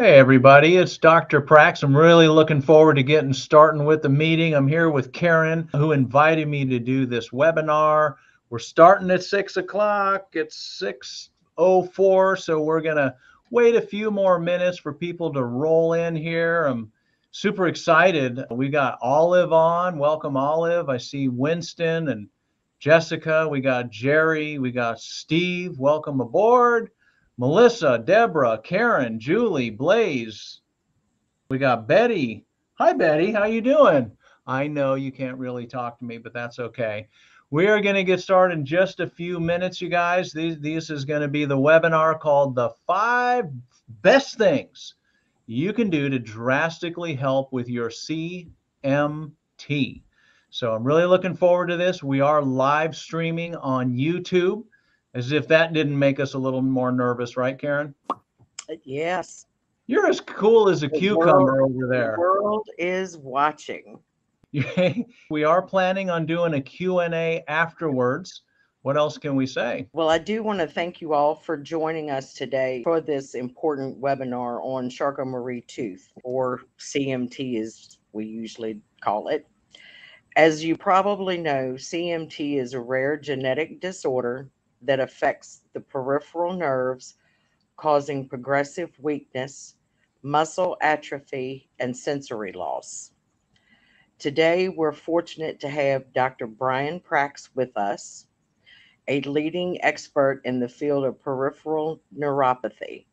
Hey, everybody, it's Dr. Prax. I'm really looking forward to getting starting with the meeting. I'm here with Karen, who invited me to do this webinar. We're starting at six o'clock. It's 6.04, so we're going to wait a few more minutes for people to roll in here. I'm super excited. We got Olive on. Welcome, Olive. I see Winston and Jessica. We got Jerry. We got Steve. Welcome aboard. Melissa, Deborah, Karen, Julie, Blaze. We got Betty. Hi, Betty. How you doing? I know you can't really talk to me, but that's okay. We are going to get started in just a few minutes, you guys. These, this is going to be the webinar called The Five Best Things You Can Do to Drastically Help with Your CMT. So I'm really looking forward to this. We are live streaming on YouTube. As if that didn't make us a little more nervous, right, Karen? Yes. You're as cool as a The cucumber world- over there. The world is watching. we are planning on doing a Q&A afterwards. What else can we say? Well, I do want to thank you all for joining us today for this important webinar on Charcot-Marie tooth, or CMT as we usually call it. As you probably know, CMT is a rare genetic disorder that affects the peripheral nerves, causing progressive weakness, muscle atrophy, and sensory loss. Today, we're fortunate to have Dr. Brian Prax with us, a leading expert in the field of peripheral neuropathy.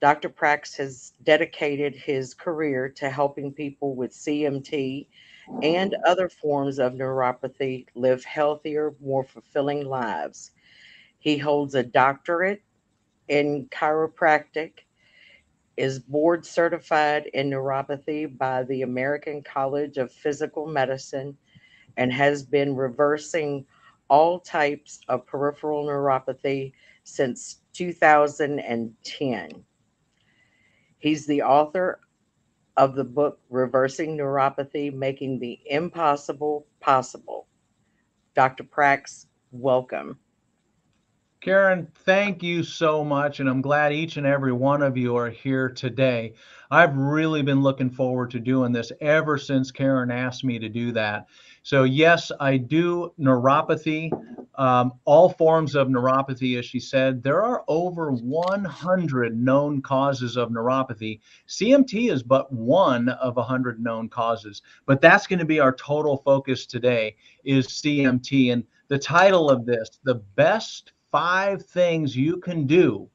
Dr. Prax has dedicated his career to helping people with CMT and other forms of neuropathy live healthier, more fulfilling lives. He holds a doctorate in chiropractic, is board certified in neuropathy by the American College of Physical Medicine, and has been reversing all types of peripheral neuropathy since 2010. He's the author of the book Reversing Neuropathy Making the Impossible Possible. Dr. Prax, welcome. Karen, thank you so much. And I'm glad each and every one of you are here today. I've really been looking forward to doing this ever since Karen asked me to do that. So, yes, I do neuropathy, um, all forms of neuropathy, as she said. There are over 100 known causes of neuropathy. CMT is but one of 100 known causes, but that's going to be our total focus today is CMT. And the title of this, The Best Five Things You Can Do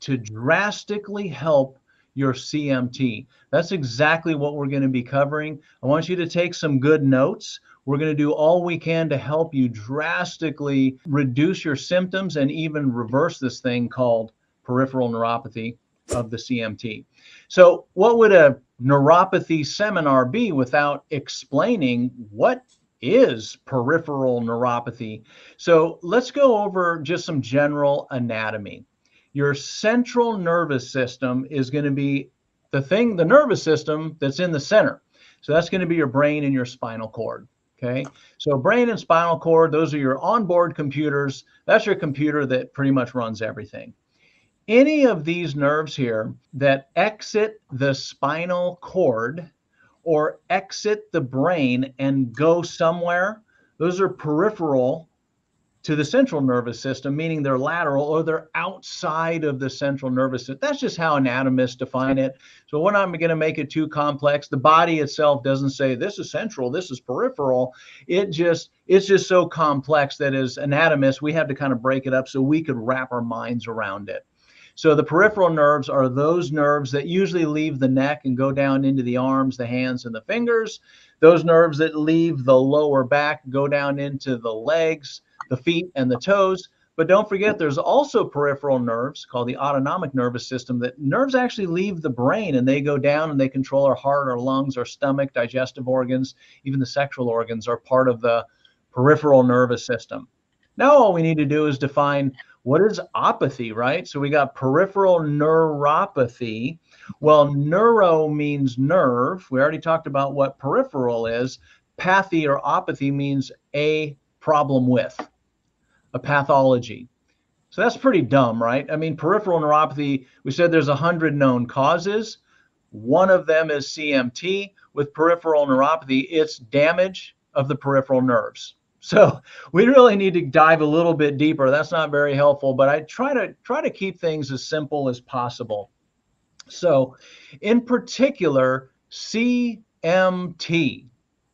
to Drastically Help your CMT. That's exactly what we're going to be covering. I want you to take some good notes. We're going to do all we can to help you drastically reduce your symptoms and even reverse this thing called peripheral neuropathy of the CMT. So, what would a neuropathy seminar be without explaining what is peripheral neuropathy? So, let's go over just some general anatomy. Your central nervous system is going to be the thing, the nervous system that's in the center. So, that's going to be your brain and your spinal cord. Okay, so brain and spinal cord, those are your onboard computers. That's your computer that pretty much runs everything. Any of these nerves here that exit the spinal cord or exit the brain and go somewhere, those are peripheral to the central nervous system, meaning they're lateral or they're outside of the central nervous system. That's just how anatomists define it. So we're not going to make it too complex. The body itself doesn't say this is central, this is peripheral. It just it's just so complex that as anatomists we have to kind of break it up so we could wrap our minds around it. So the peripheral nerves are those nerves that usually leave the neck and go down into the arms, the hands, and the fingers. Those nerves that leave the lower back go down into the legs, the feet, and the toes. But don't forget, there's also peripheral nerves called the autonomic nervous system that nerves actually leave the brain and they go down and they control our heart, our lungs, our stomach, digestive organs, even the sexual organs are part of the peripheral nervous system. Now, all we need to do is define what is opathy, right? So we got peripheral neuropathy. Well, neuro means nerve. We already talked about what peripheral is. Pathy or opathy means a problem with, a pathology. So that's pretty dumb, right? I mean, peripheral neuropathy, we said there's 100 known causes. One of them is CMT with peripheral neuropathy. It's damage of the peripheral nerves. So we really need to dive a little bit deeper. That's not very helpful, but I try to try to keep things as simple as possible. So, in particular, CMT.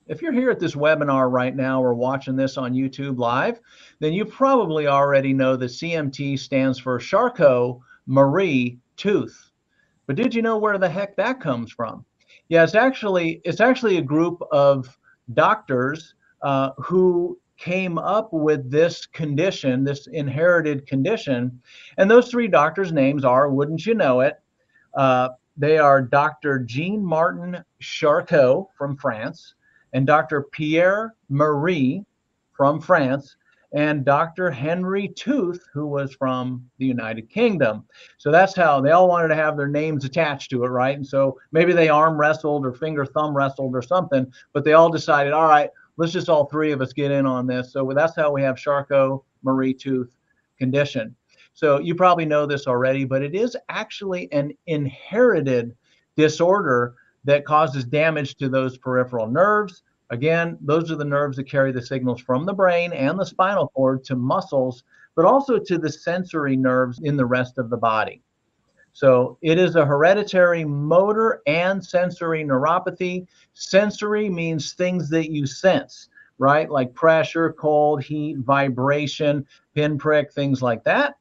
If you're here at this webinar right now or watching this on YouTube live, then you probably already know that CMT stands for Charcot Marie Tooth. But did you know where the heck that comes from? Yeah, it's actually it's actually a group of doctors uh, who came up with this condition, this inherited condition. And those three doctors' names are, wouldn't you know it? Uh, they are Dr. Jean Martin Charcot from France and Dr. Pierre Marie from France and Dr. Henry Tooth, who was from the United Kingdom. So that's how they all wanted to have their names attached to it, right? And so maybe they arm wrestled or finger thumb wrestled or something, but they all decided, all right, let's just all three of us get in on this. So that's how we have Charcot Marie Tooth condition. So you probably know this already, but it is actually an inherited disorder that causes damage to those peripheral nerves. Again, those are the nerves that carry the signals from the brain and the spinal cord to muscles, but also to the sensory nerves in the rest of the body. So it is a hereditary motor and sensory neuropathy. Sensory means things that you sense, right? Like pressure, cold, heat, vibration, pinprick, things like that.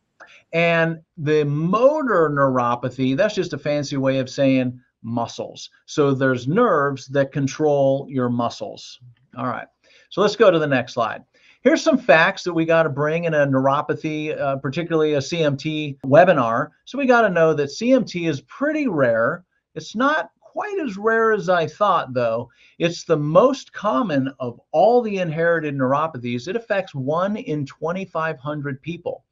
And the motor neuropathy, that's just a fancy way of saying muscles. So there's nerves that control your muscles. All right. So let's go to the next slide. Here's some facts that we got to bring in a neuropathy, uh, particularly a CMT webinar. So we got to know that CMT is pretty rare. It's not quite as rare as I thought, though. It's the most common of all the inherited neuropathies. It affects one in 2,500 people.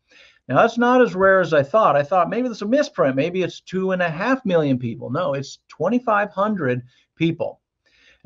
Now, that's not as rare as I thought. I thought maybe it's a misprint. Maybe it's two and a half million people. No, it's 2,500 people.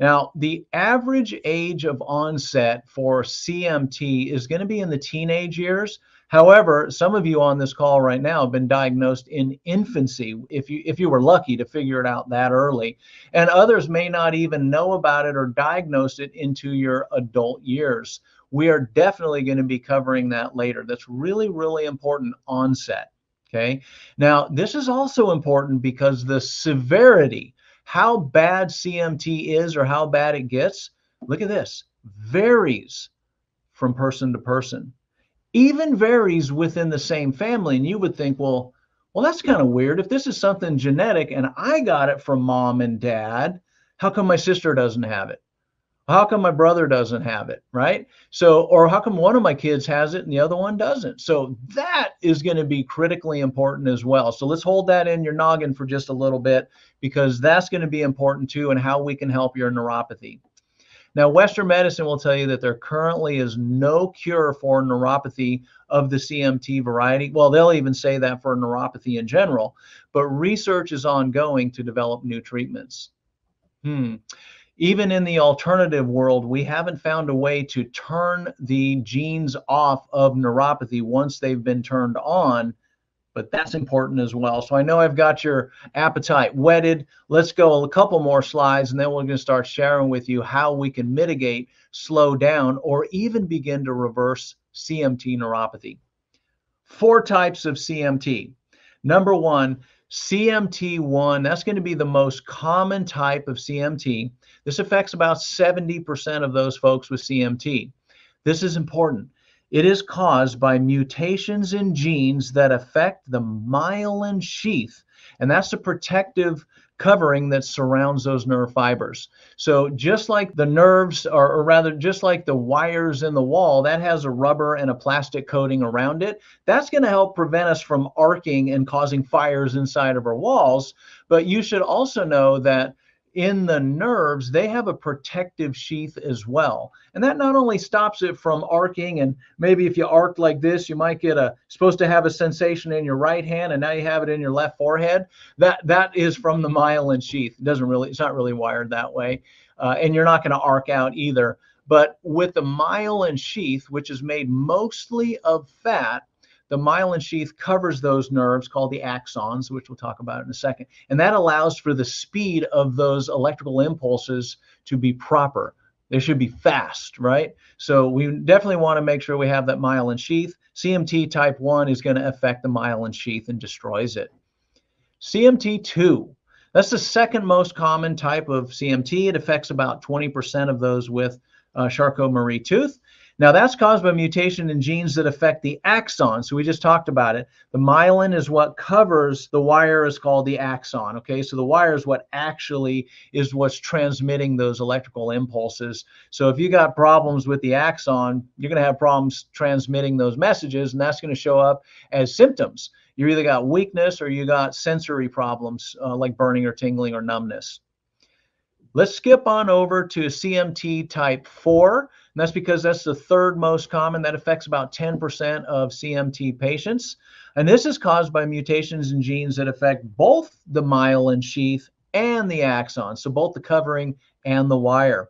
Now, the average age of onset for CMT is going to be in the teenage years. However, some of you on this call right now have been diagnosed in infancy if you if you were lucky to figure it out that early. And others may not even know about it or diagnose it into your adult years. We are definitely going to be covering that later. That's really really important onset, okay? Now, this is also important because the severity how bad CMT is or how bad it gets, look at this, varies from person to person. Even varies within the same family. And you would think, well, well, that's kind of weird. If this is something genetic and I got it from mom and dad, how come my sister doesn't have it? How come my brother doesn't have it, right? So, or how come one of my kids has it and the other one doesn't? So, that is going to be critically important as well. So, let's hold that in your noggin for just a little bit because that's going to be important too and how we can help your neuropathy. Now, Western medicine will tell you that there currently is no cure for neuropathy of the CMT variety. Well, they'll even say that for neuropathy in general, but research is ongoing to develop new treatments. Hmm even in the alternative world, we haven't found a way to turn the genes off of neuropathy once they've been turned on, but that's important as well. So I know I've got your appetite whetted. Let's go a couple more slides and then we're going to start sharing with you how we can mitigate, slow down, or even begin to reverse CMT neuropathy. Four types of CMT. Number one, CMT1, that's going to be the most common type of CMT. This affects about 70% of those folks with CMT. This is important. It is caused by mutations in genes that affect the myelin sheath, and that's the protective covering that surrounds those nerve fibers. So just like the nerves, or, or, rather just like the wires in the wall, that has a rubber and a plastic coating around it. That's going to help prevent us from arcing and causing fires inside of our walls. But you should also know that in the nerves, they have a protective sheath as well. And that not only stops it from arcing, and maybe if you arc like this, you might get a supposed to have a sensation in your right hand, and now you have it in your left forehead. That that is from the myelin sheath. It doesn't really, it's not really wired that way, uh, and you're not going to arc out either. But with the myelin sheath, which is made mostly of fat, the myelin sheath covers those nerves called the axons, which we'll talk about in a second. And that allows for the speed of those electrical impulses to be proper. They should be fast, right? So we definitely want to make sure we have that myelin sheath. CMT type 1 is going to affect the myelin sheath and destroys it. CMT2, that's the second most common type of CMT. It affects about 20% of those with uh, Charcot-Marie tooth. Now, that's caused by mutation in genes that affect the axon. So we just talked about it. The myelin is what covers the wire is called the axon. Okay, so the wire is what actually is what's transmitting those electrical impulses. So if you got problems with the axon, you're going to have problems transmitting those messages, and that's going to show up as symptoms. You either got weakness or you got sensory problems uh, like burning or tingling or numbness. Let's skip on over to CMT type 4. And that's because that's the third most common. That affects about 10% of CMT patients. And this is caused by mutations in genes that affect both the myelin sheath and the axon, so both the covering and the wire.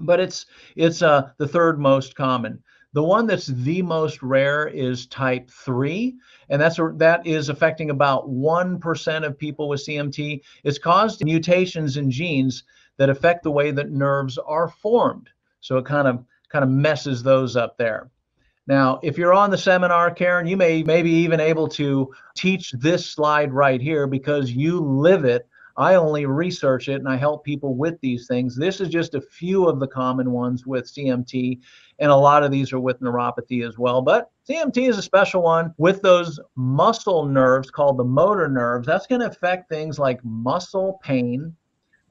But it's it's uh, the third most common. The one that's the most rare is type 3, and that's that is affecting about 1% of people with CMT. It's caused mutations in genes that affect the way that nerves are formed. So it kind of kind of messes those up there. Now, if you're on the seminar, Karen, you may maybe even able to teach this slide right here because you live it I only research it and I help people with these things. This is just a few of the common ones with CMT, and a lot of these are with neuropathy as well. But CMT is a special one with those muscle nerves called the motor nerves. That's going to affect things like muscle pain.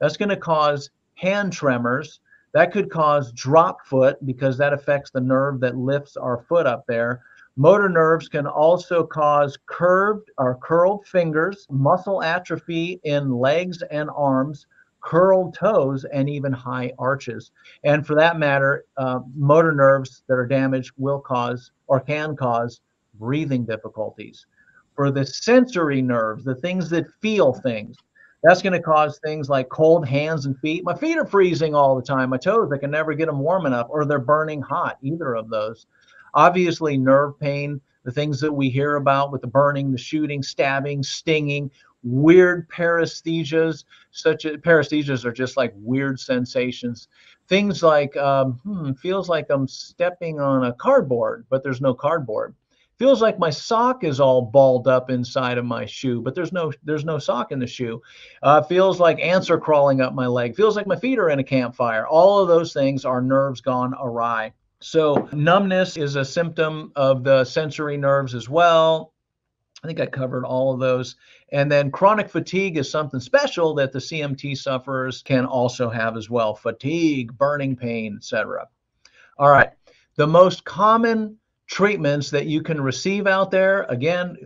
That's going to cause hand tremors. That could cause drop foot because that affects the nerve that lifts our foot up there. Motor nerves can also cause curved or curled fingers, muscle atrophy in legs and arms, curled toes, and even high arches. And for that matter, uh, motor nerves that are damaged will cause or can cause breathing difficulties. For the sensory nerves, the things that feel things, that's going to cause things like cold hands and feet. My feet are freezing all the time. My toes, I can never get them warm enough, or they're burning hot, either of those. Obviously, nerve pain, the things that we hear about with the burning, the shooting, stabbing, stinging, weird paresthesias, such as paresthesias are just like weird sensations. Things like, um, hmm, feels like I'm stepping on a cardboard, but there's no cardboard. Feels like my sock is all balled up inside of my shoe, but there's no there's no sock in the shoe. Uh, feels like ants are crawling up my leg. Feels like my feet are in a campfire. All of those things are nerves gone awry. So, numbness is a symptom of the sensory nerves as well. I think I covered all of those. And then chronic fatigue is something special that the CMT sufferers can also have as well fatigue, burning pain, etc. All right. The most common treatments that you can receive out there, again,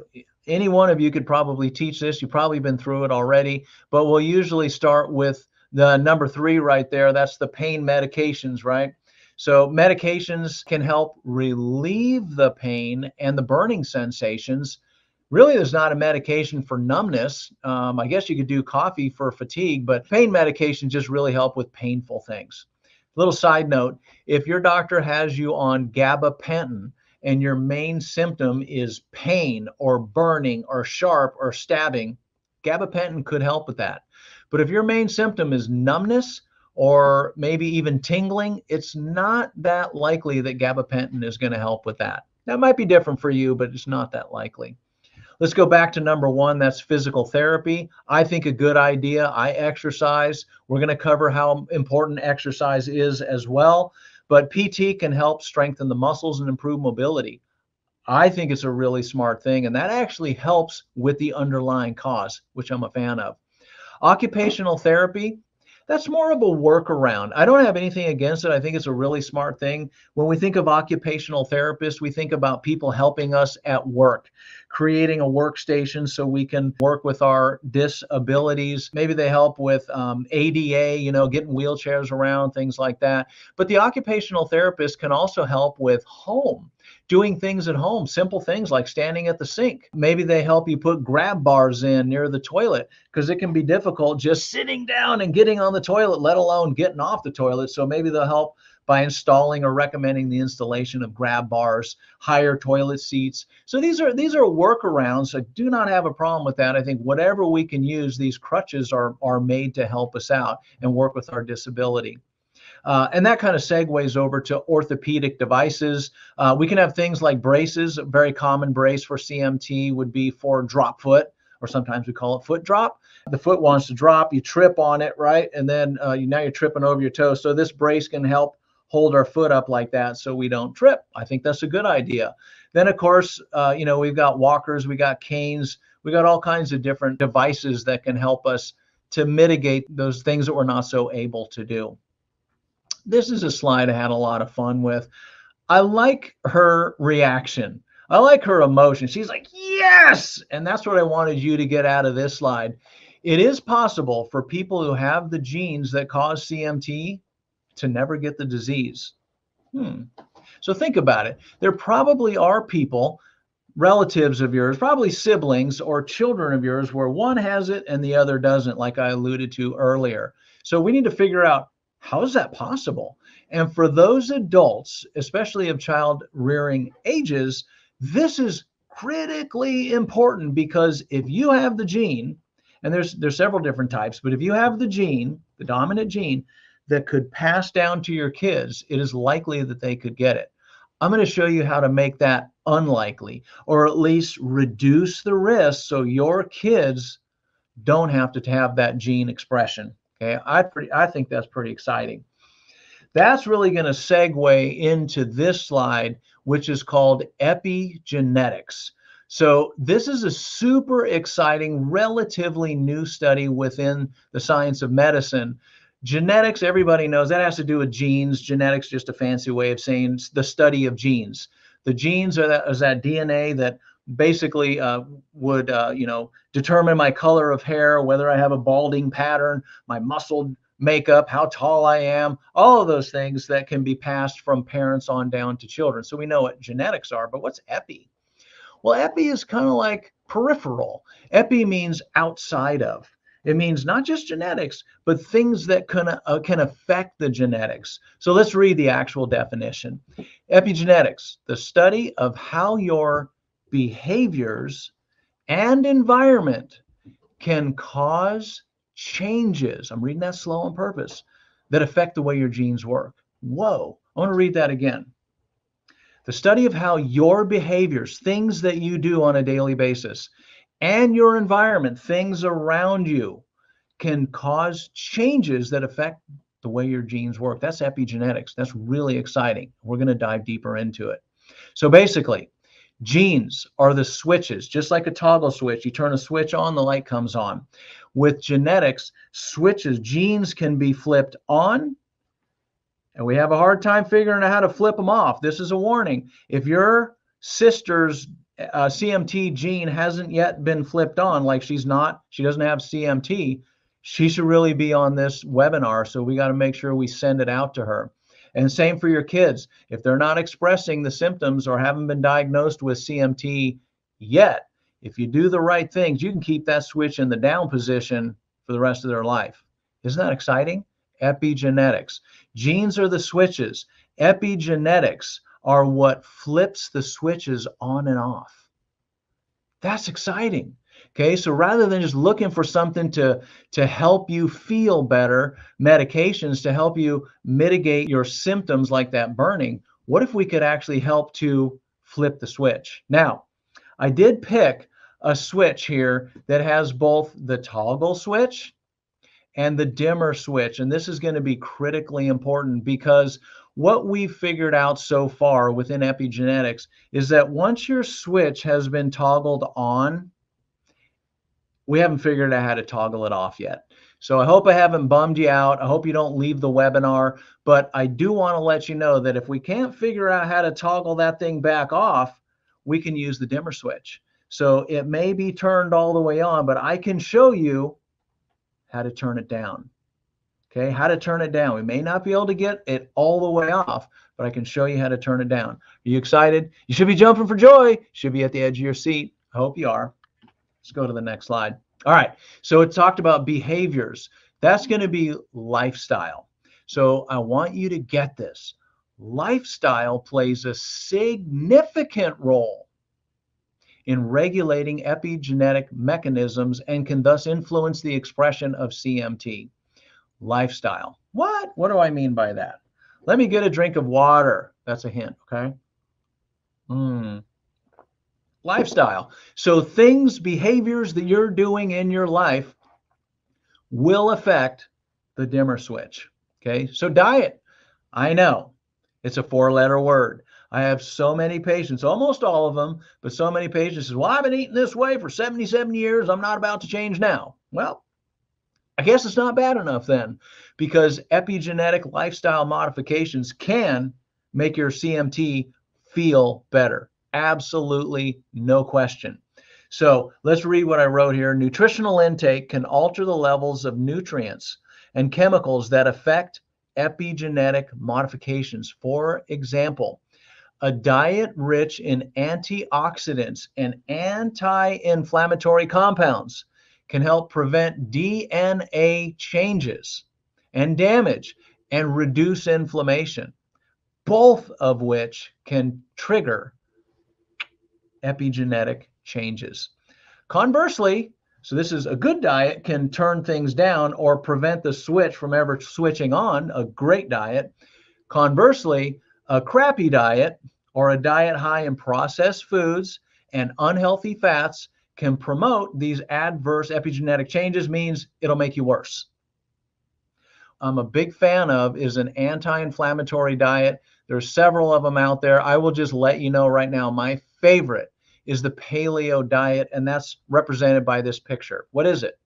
any one of you could probably teach this. You've probably been through it already, but we'll usually start with the number three right there. That's the pain medications, right? So, medications can help relieve the pain and the burning sensations. Really, there's not a medication for numbness. Um, I guess you could do coffee for fatigue, but pain medications just really help with painful things. Little side note if your doctor has you on gabapentin and your main symptom is pain or burning or sharp or stabbing, gabapentin could help with that. But if your main symptom is numbness, or maybe even tingling, it's not that likely that gabapentin is going to help with that. That might be different for you, but it's not that likely. Let's go back to number one. That's physical therapy. I think a good idea. I exercise. We're going to cover how important exercise is as well. But PT can help strengthen the muscles and improve mobility. I think it's a really smart thing. And that actually helps with the underlying cause, which I'm a fan of. Occupational therapy, that's more of a workaround. I don't have anything against it. I think it's a really smart thing. When we think of occupational therapists, we think about people helping us at work, creating a workstation so we can work with our disabilities. Maybe they help with um, ADA, you know, getting wheelchairs around, things like that. But the occupational therapist can also help with home doing things at home, simple things like standing at the sink. Maybe they help you put grab bars in near the toilet because it can be difficult just sitting down and getting on the toilet, let alone getting off the toilet. So maybe they'll help by installing or recommending the installation of grab bars, higher toilet seats. So these are these are workarounds. I do not have a problem with that. I think whatever we can use, these crutches are are made to help us out and work with our disability. Uh, and that kind of segues over to orthopedic devices. Uh, we can have things like braces. A very common brace for CMT would be for drop foot, or sometimes we call it foot drop. The foot wants to drop, you trip on it, right? And then uh, you, now you're tripping over your toes. So this brace can help hold our foot up like that so we don't trip. I think that's a good idea. Then, of course, uh, you know, we've got walkers, we got canes, we got all kinds of different devices that can help us to mitigate those things that we're not so able to do. This is a slide I had a lot of fun with. I like her reaction. I like her emotion. She's like, yes. And that's what I wanted you to get out of this slide. It is possible for people who have the genes that cause CMT to never get the disease. Hmm. So think about it. There probably are people, relatives of yours, probably siblings or children of yours, where one has it and the other doesn't, like I alluded to earlier. So we need to figure out how is that possible? And for those adults, especially of child rearing ages, this is critically important because if you have the gene, and there's there's several different types, but if you have the gene, the dominant gene that could pass down to your kids, it is likely that they could get it. I'm going to show you how to make that unlikely or at least reduce the risk so your kids don't have to have that gene expression. Okay, I pretty I think that's pretty exciting. That's really going to segue into this slide, which is called epigenetics. So this is a super exciting, relatively new study within the science of medicine. Genetics, everybody knows that has to do with genes. Genetics, just a fancy way of saying the study of genes. The genes are that, is that DNA that basically uh, would uh, you know determine my color of hair, whether I have a balding pattern, my muscle makeup, how tall I am, all of those things that can be passed from parents on down to children. So we know what genetics are, but what's epi? Well, epi is kind of like peripheral. Epi means outside of. It means not just genetics, but things that can, uh, can affect the genetics. So let's read the actual definition. Epigenetics, the study of how your behaviors and environment can cause changes. I'm reading that slow on purpose that affect the way your genes work. Whoa, I want to read that again. The study of how your behaviors, things that you do on a daily basis, and your environment, things around you, can cause changes that affect the way your genes work. That's epigenetics. That's really exciting. We're going to dive deeper into it. So basically, Genes are the switches, just like a toggle switch. You turn a switch on, the light comes on. With genetics, switches, genes can be flipped on, and we have a hard time figuring out how to flip them off. This is a warning. If your sister's uh, CMT gene hasn't yet been flipped on, like she's not, she doesn't have CMT, she should really be on this webinar. So we got to make sure we send it out to her. And same for your kids. If they're not expressing the symptoms or haven't been diagnosed with CMT yet, if you do the right things, you can keep that switch in the down position for the rest of their life. Isn't that exciting? Epigenetics. Genes are the switches. Epigenetics are what flips the switches on and off. That's exciting. Okay, so rather than just looking for something to, to help you feel better, medications to help you mitigate your symptoms like that burning, what if we could actually help to flip the switch? Now, I did pick a switch here that has both the toggle switch and the dimmer switch. And this is going to be critically important because what we've figured out so far within epigenetics is that once your switch has been toggled on, we haven't figured out how to toggle it off yet. So I hope I haven't bummed you out. I hope you don't leave the webinar, but I do want to let you know that if we can't figure out how to toggle that thing back off, we can use the dimmer switch. So it may be turned all the way on, but I can show you how to turn it down. Okay, how to turn it down. We may not be able to get it all the way off, but I can show you how to turn it down. Are you excited? You should be jumping for joy. You should be at the edge of your seat. I hope you are. Let's go to the next slide. All right. So it talked about behaviors. That's going to be lifestyle. So I want you to get this. Lifestyle plays a significant role in regulating epigenetic mechanisms and can thus influence the expression of CMT. Lifestyle. What? What do I mean by that? Let me get a drink of water. That's a hint, okay? Hmm. Lifestyle. So things, behaviors that you're doing in your life will affect the dimmer switch. Okay. So diet. I know it's a four letter word. I have so many patients, almost all of them, but so many patients say, Well, I've been eating this way for 77 years. I'm not about to change now. Well, I guess it's not bad enough then, because epigenetic lifestyle modifications can make your CMT feel better. Absolutely no question. So let's read what I wrote here. Nutritional intake can alter the levels of nutrients and chemicals that affect epigenetic modifications. For example, a diet rich in antioxidants and anti inflammatory compounds can help prevent DNA changes and damage and reduce inflammation, both of which can trigger epigenetic changes. Conversely, so this is a good diet can turn things down or prevent the switch from ever switching on, a great diet. Conversely, a crappy diet or a diet high in processed foods and unhealthy fats can promote these adverse epigenetic changes means it'll make you worse. I'm a big fan of is an anti-inflammatory diet. There's several of them out there. I will just let you know right now my favorite is the paleo diet, and that's represented by this picture. What is it?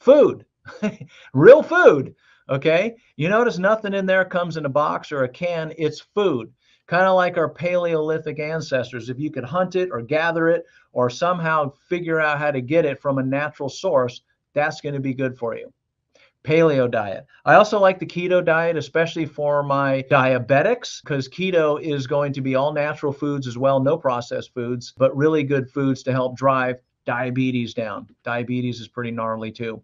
Food, real food. Okay. You notice nothing in there comes in a box or a can, it's food. Kind of like our Paleolithic ancestors. If you could hunt it or gather it or somehow figure out how to get it from a natural source, that's going to be good for you paleo diet. I also like the keto diet, especially for my diabetics, because keto is going to be all natural foods as well, no processed foods, but really good foods to help drive diabetes down. Diabetes is pretty gnarly too.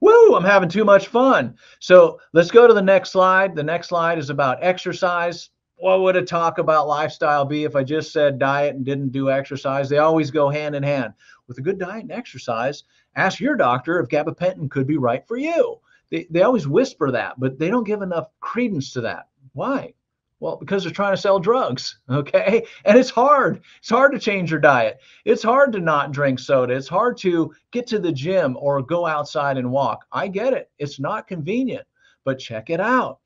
Woo, I'm having too much fun. So let's go to the next slide. The next slide is about exercise. What would a talk about lifestyle be if I just said diet and didn't do exercise? They always go hand in hand. With a good diet and exercise, ask your doctor if gabapentin could be right for you they, they always whisper that, but they don't give enough credence to that. Why? Well, because they're trying to sell drugs, okay? And it's hard. It's hard to change your diet. It's hard to not drink soda. It's hard to get to the gym or go outside and walk. I get it. It's not convenient, but check it out.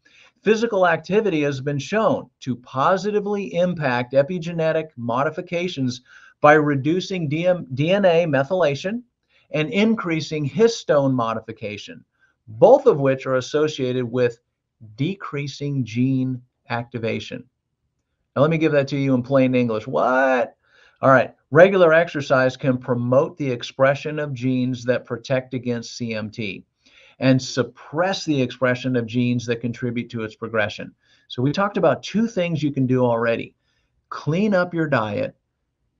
Physical activity has been shown to positively impact epigenetic modifications by reducing DNA methylation and increasing histone modification both of which are associated with decreasing gene activation. Now, let me give that to you in plain English. What? All right. Regular exercise can promote the expression of genes that protect against CMT and suppress the expression of genes that contribute to its progression. So, we talked about two things you can do already clean up your diet,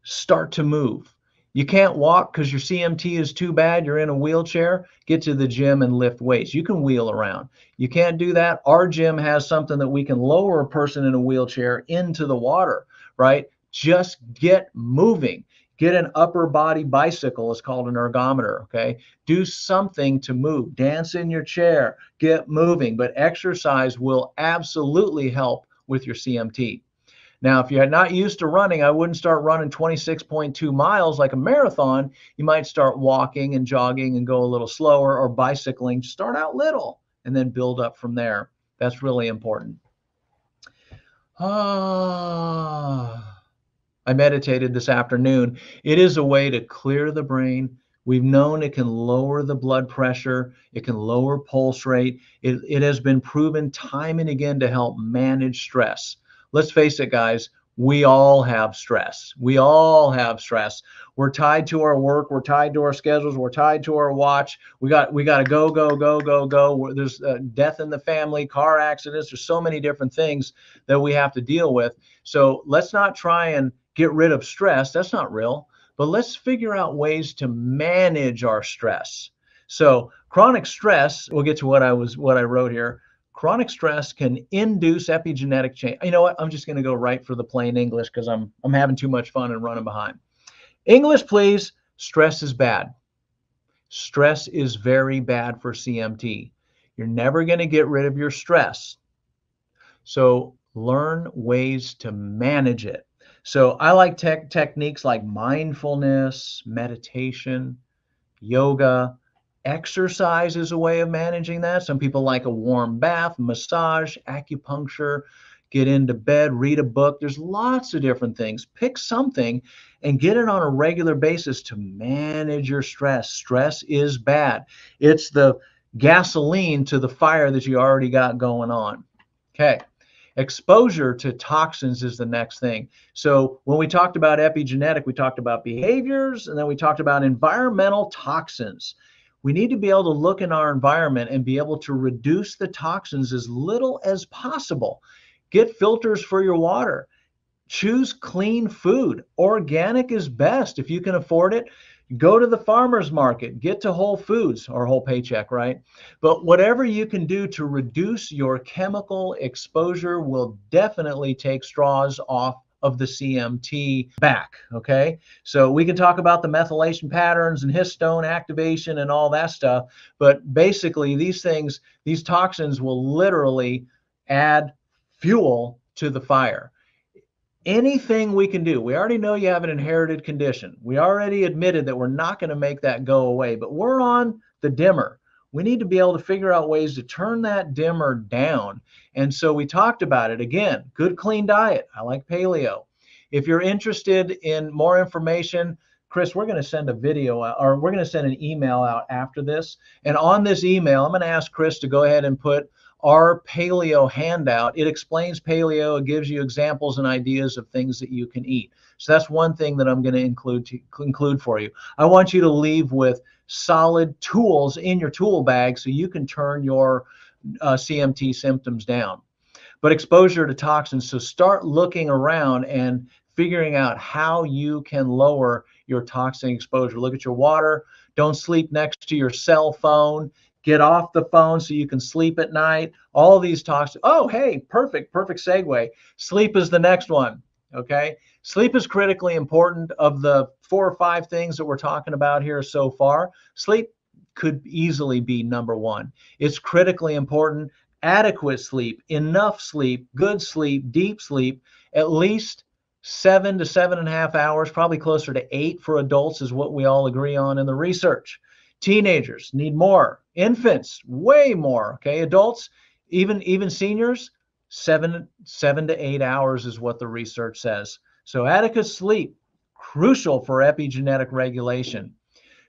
start to move. You can't walk because your CMT is too bad, you're in a wheelchair, get to the gym and lift weights. You can wheel around. You can't do that. Our gym has something that we can lower a person in a wheelchair into the water, right? Just get moving. Get an upper body bicycle, it's called an ergometer, okay? Do something to move. Dance in your chair, get moving, but exercise will absolutely help with your CMT. Now, if you're not used to running, I wouldn't start running 26.2 miles like a marathon. You might start walking and jogging and go a little slower or bicycling. Start out little and then build up from there. That's really important. Ah, I meditated this afternoon. It is a way to clear the brain. We've known it can lower the blood pressure, it can lower pulse rate. It, it has been proven time and again to help manage stress let's face it, guys, we all have stress. We all have stress. We're tied to our work. We're tied to our schedules. We're tied to our watch. We got we got to go go go go go. There's uh, death in the family, car accidents. There's so many different things that we have to deal with. So let's not try and get rid of stress. That's not real. But let's figure out ways to manage our stress. So chronic stress. We'll get to what I was what I wrote here Chronic stress can induce epigenetic change. You know what? I'm just going to go right for the plain English because I'm I'm having too much fun and running behind. English, please. Stress is bad. Stress is very bad for CMT. You're never going to get rid of your stress. So learn ways to manage it. So I like tech techniques like mindfulness, meditation, yoga, exercise is a way of managing that. Some people like a warm bath, massage, acupuncture, get into bed, read a book. There's lots of different things. Pick something and get it on a regular basis to manage your stress. Stress is bad. It's the gasoline to the fire that you already got going on. Okay. Exposure to toxins is the next thing. So, when we talked about epigenetic, we talked about behaviors and then we talked about environmental toxins. We need to be able to look in our environment and be able to reduce the toxins as little as possible. Get filters for your water. Choose clean food. Organic is best if you can afford it go to the farmer's market, get to Whole Foods or Whole Paycheck, right? But whatever you can do to reduce your chemical exposure will definitely take straws off of the CMT back. Okay. So we can talk about the methylation patterns and histone activation and all that stuff. But basically, these things, these toxins will literally add fuel to the fire anything we can do. We already know you have an inherited condition. We already admitted that we're not going to make that go away, but we're on the dimmer. We need to be able to figure out ways to turn that dimmer down. And so we talked about it again good, clean diet. I like paleo. If you're interested in more information, Chris, we're going to send a video or we're going to send an email out after this. And on this email, I'm going to ask Chris to go ahead and put our paleo handout. It explains paleo, it gives you examples and ideas of things that you can eat. So that's one thing that I'm going to include to include for you. I want you to leave with solid tools in your tool bag so you can turn your uh, CMT symptoms down. But exposure to toxins, so start looking around and figuring out how you can lower your toxin exposure. Look at your water. Don't sleep next to your cell phone get off the phone so you can sleep at night. All these talks. Oh, hey, perfect, perfect segue. Sleep is the next one. Okay. Sleep is critically important. Of the four or five things that we're talking about here so far, sleep could easily be number one. It's critically important. Adequate sleep, enough sleep, good sleep, deep sleep, at least seven to seven and a half hours, probably closer to eight for adults, is what we all agree on in the research. Teenagers need more. Infants, way more. Okay. Adults, even even seniors, seven seven to eight hours is what the research says. So adequate sleep, crucial for epigenetic regulation.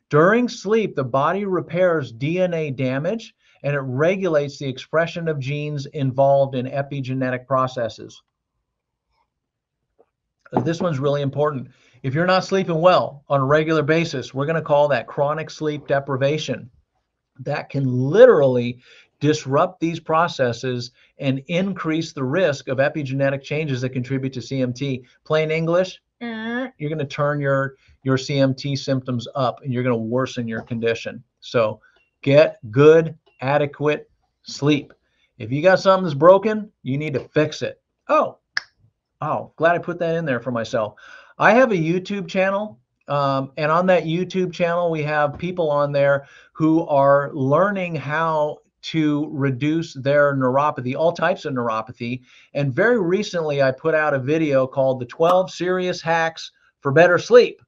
During sleep, the body repairs DNA damage and it regulates the expression of genes involved in epigenetic processes. This one's really important. If you're not sleeping well on a regular basis, we're going to call that chronic sleep deprivation. That can literally disrupt these processes and increase the risk of epigenetic changes that contribute to CMT. Plain English, you're going to turn your your CMT symptoms up and you're going to worsen your condition. So get good, adequate sleep. If you got something that's broken, you need to fix it. Oh, oh, glad I put that in there for myself. I have a YouTube channel. Um, and on that YouTube channel, we have people on there who are learning how to reduce their neuropathy, all types of neuropathy. And very recently, I put out a video called The 12 Serious Hacks for Better Sleep.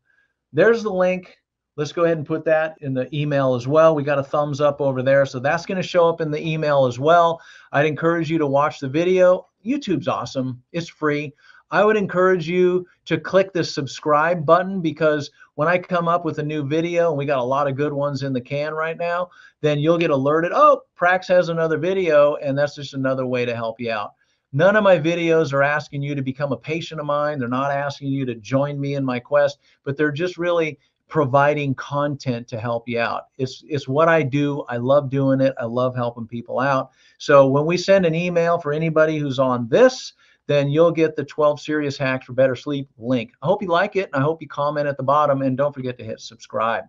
There's the link. Let's go ahead and put that in the email as well. We got a thumbs up over there. So that's going to show up in the email as well. I'd encourage you to watch the video. YouTube's awesome, it's free. I would encourage you to click the subscribe button because when I come up with a new video, and we got a lot of good ones in the can right now, then you'll get alerted. Oh, Prax has another video, and that's just another way to help you out. None of my videos are asking you to become a patient of mine. They're not asking you to join me in my quest, but they're just really providing content to help you out. It's it's what I do. I love doing it. I love helping people out. So when we send an email for anybody who's on this, then you'll get the 12 serious hacks for better sleep link. I hope you like it. And I hope you comment at the bottom and don't forget to hit subscribe.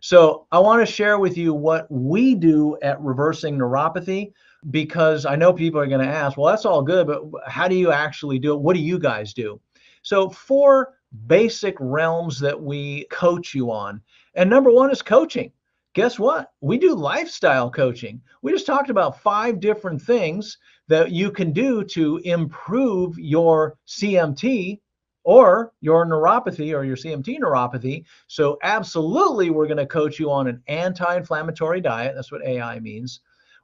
So I want to share with you what we do at Reversing Neuropathy. Because I know people are going to ask, well, that's all good, but how do you actually do it? What do you guys do? So, four basic realms that we coach you on. And number one is coaching. Guess what? We do lifestyle coaching. We just talked about five different things that you can do to improve your CMT or your neuropathy or your CMT neuropathy. So, absolutely, we're going to coach you on an anti inflammatory diet. That's what AI means.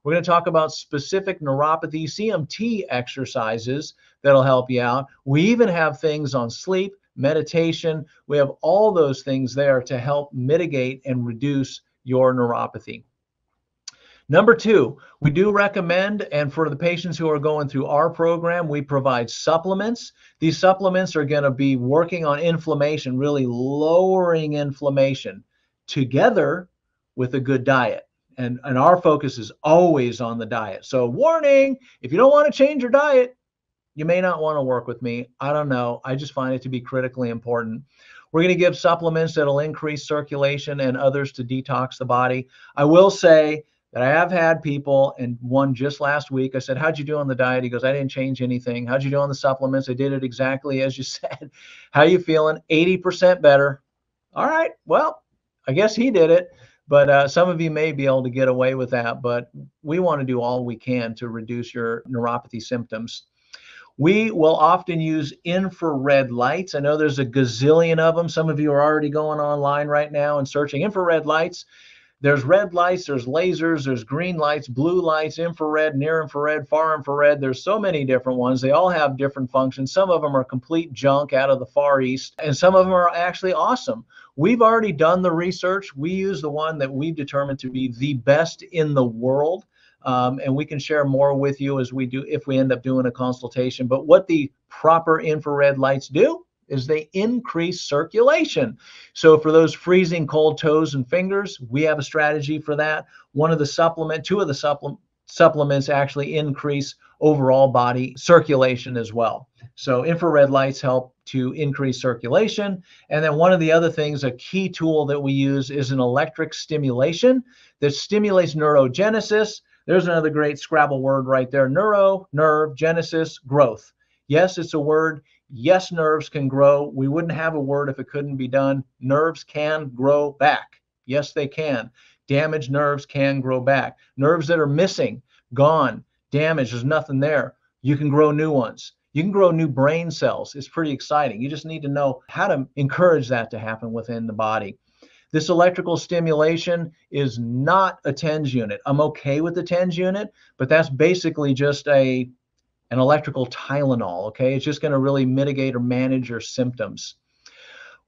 We're going to talk about specific neuropathy CMT exercises that'll help you out. We even have things on sleep, meditation. We have all those things there to help mitigate and reduce your neuropathy. Number two, we do recommend, and for the patients who are going through our program, we provide supplements. These supplements are going to be working on inflammation, really lowering inflammation together with a good diet. And, and our focus is always on the diet. So, warning if you don't want to change your diet, you may not want to work with me. I don't know. I just find it to be critically important. We're going to give supplements that'll increase circulation and others to detox the body. I will say, that I have had people, and one just last week, I said, How'd you do on the diet? He goes, I didn't change anything. How'd you do on the supplements? I did it exactly as you said. How you feeling? 80% better. All right. Well, I guess he did it. But uh, some of you may be able to get away with that. But we want to do all we can to reduce your neuropathy symptoms. We will often use infrared lights. I know there's a gazillion of them. Some of you are already going online right now and searching infrared lights. There's red lights, there's lasers, there's green lights, blue lights, infrared, near infrared, far infrared. There's so many different ones. They all have different functions. Some of them are complete junk out of the Far East, and some of them are actually awesome. We've already done the research. We use the one that we've determined to be the best in the world. Um, and we can share more with you as we do if we end up doing a consultation. But what the proper infrared lights do is they increase circulation. So for those freezing cold toes and fingers, we have a strategy for that. One of the supplement, two of the supplement supplements actually increase overall body circulation as well. So infrared lights help to increase circulation. And then one of the other things, a key tool that we use is an electric stimulation that stimulates neurogenesis. There's another great Scrabble word right there. Neuro, nerve, genesis, growth. Yes, it's a word. Yes, nerves can grow. We wouldn't have a word if it couldn't be done. Nerves can grow back. Yes, they can. Damaged nerves can grow back. Nerves that are missing, gone, damaged, there's nothing there. You can grow new ones. You can grow new brain cells. It's pretty exciting. You just need to know how to encourage that to happen within the body. This electrical stimulation is not a TENS unit. I'm okay with the TENS unit, but that's basically just a an electrical Tylenol. Okay, it's just going to really mitigate or manage your symptoms.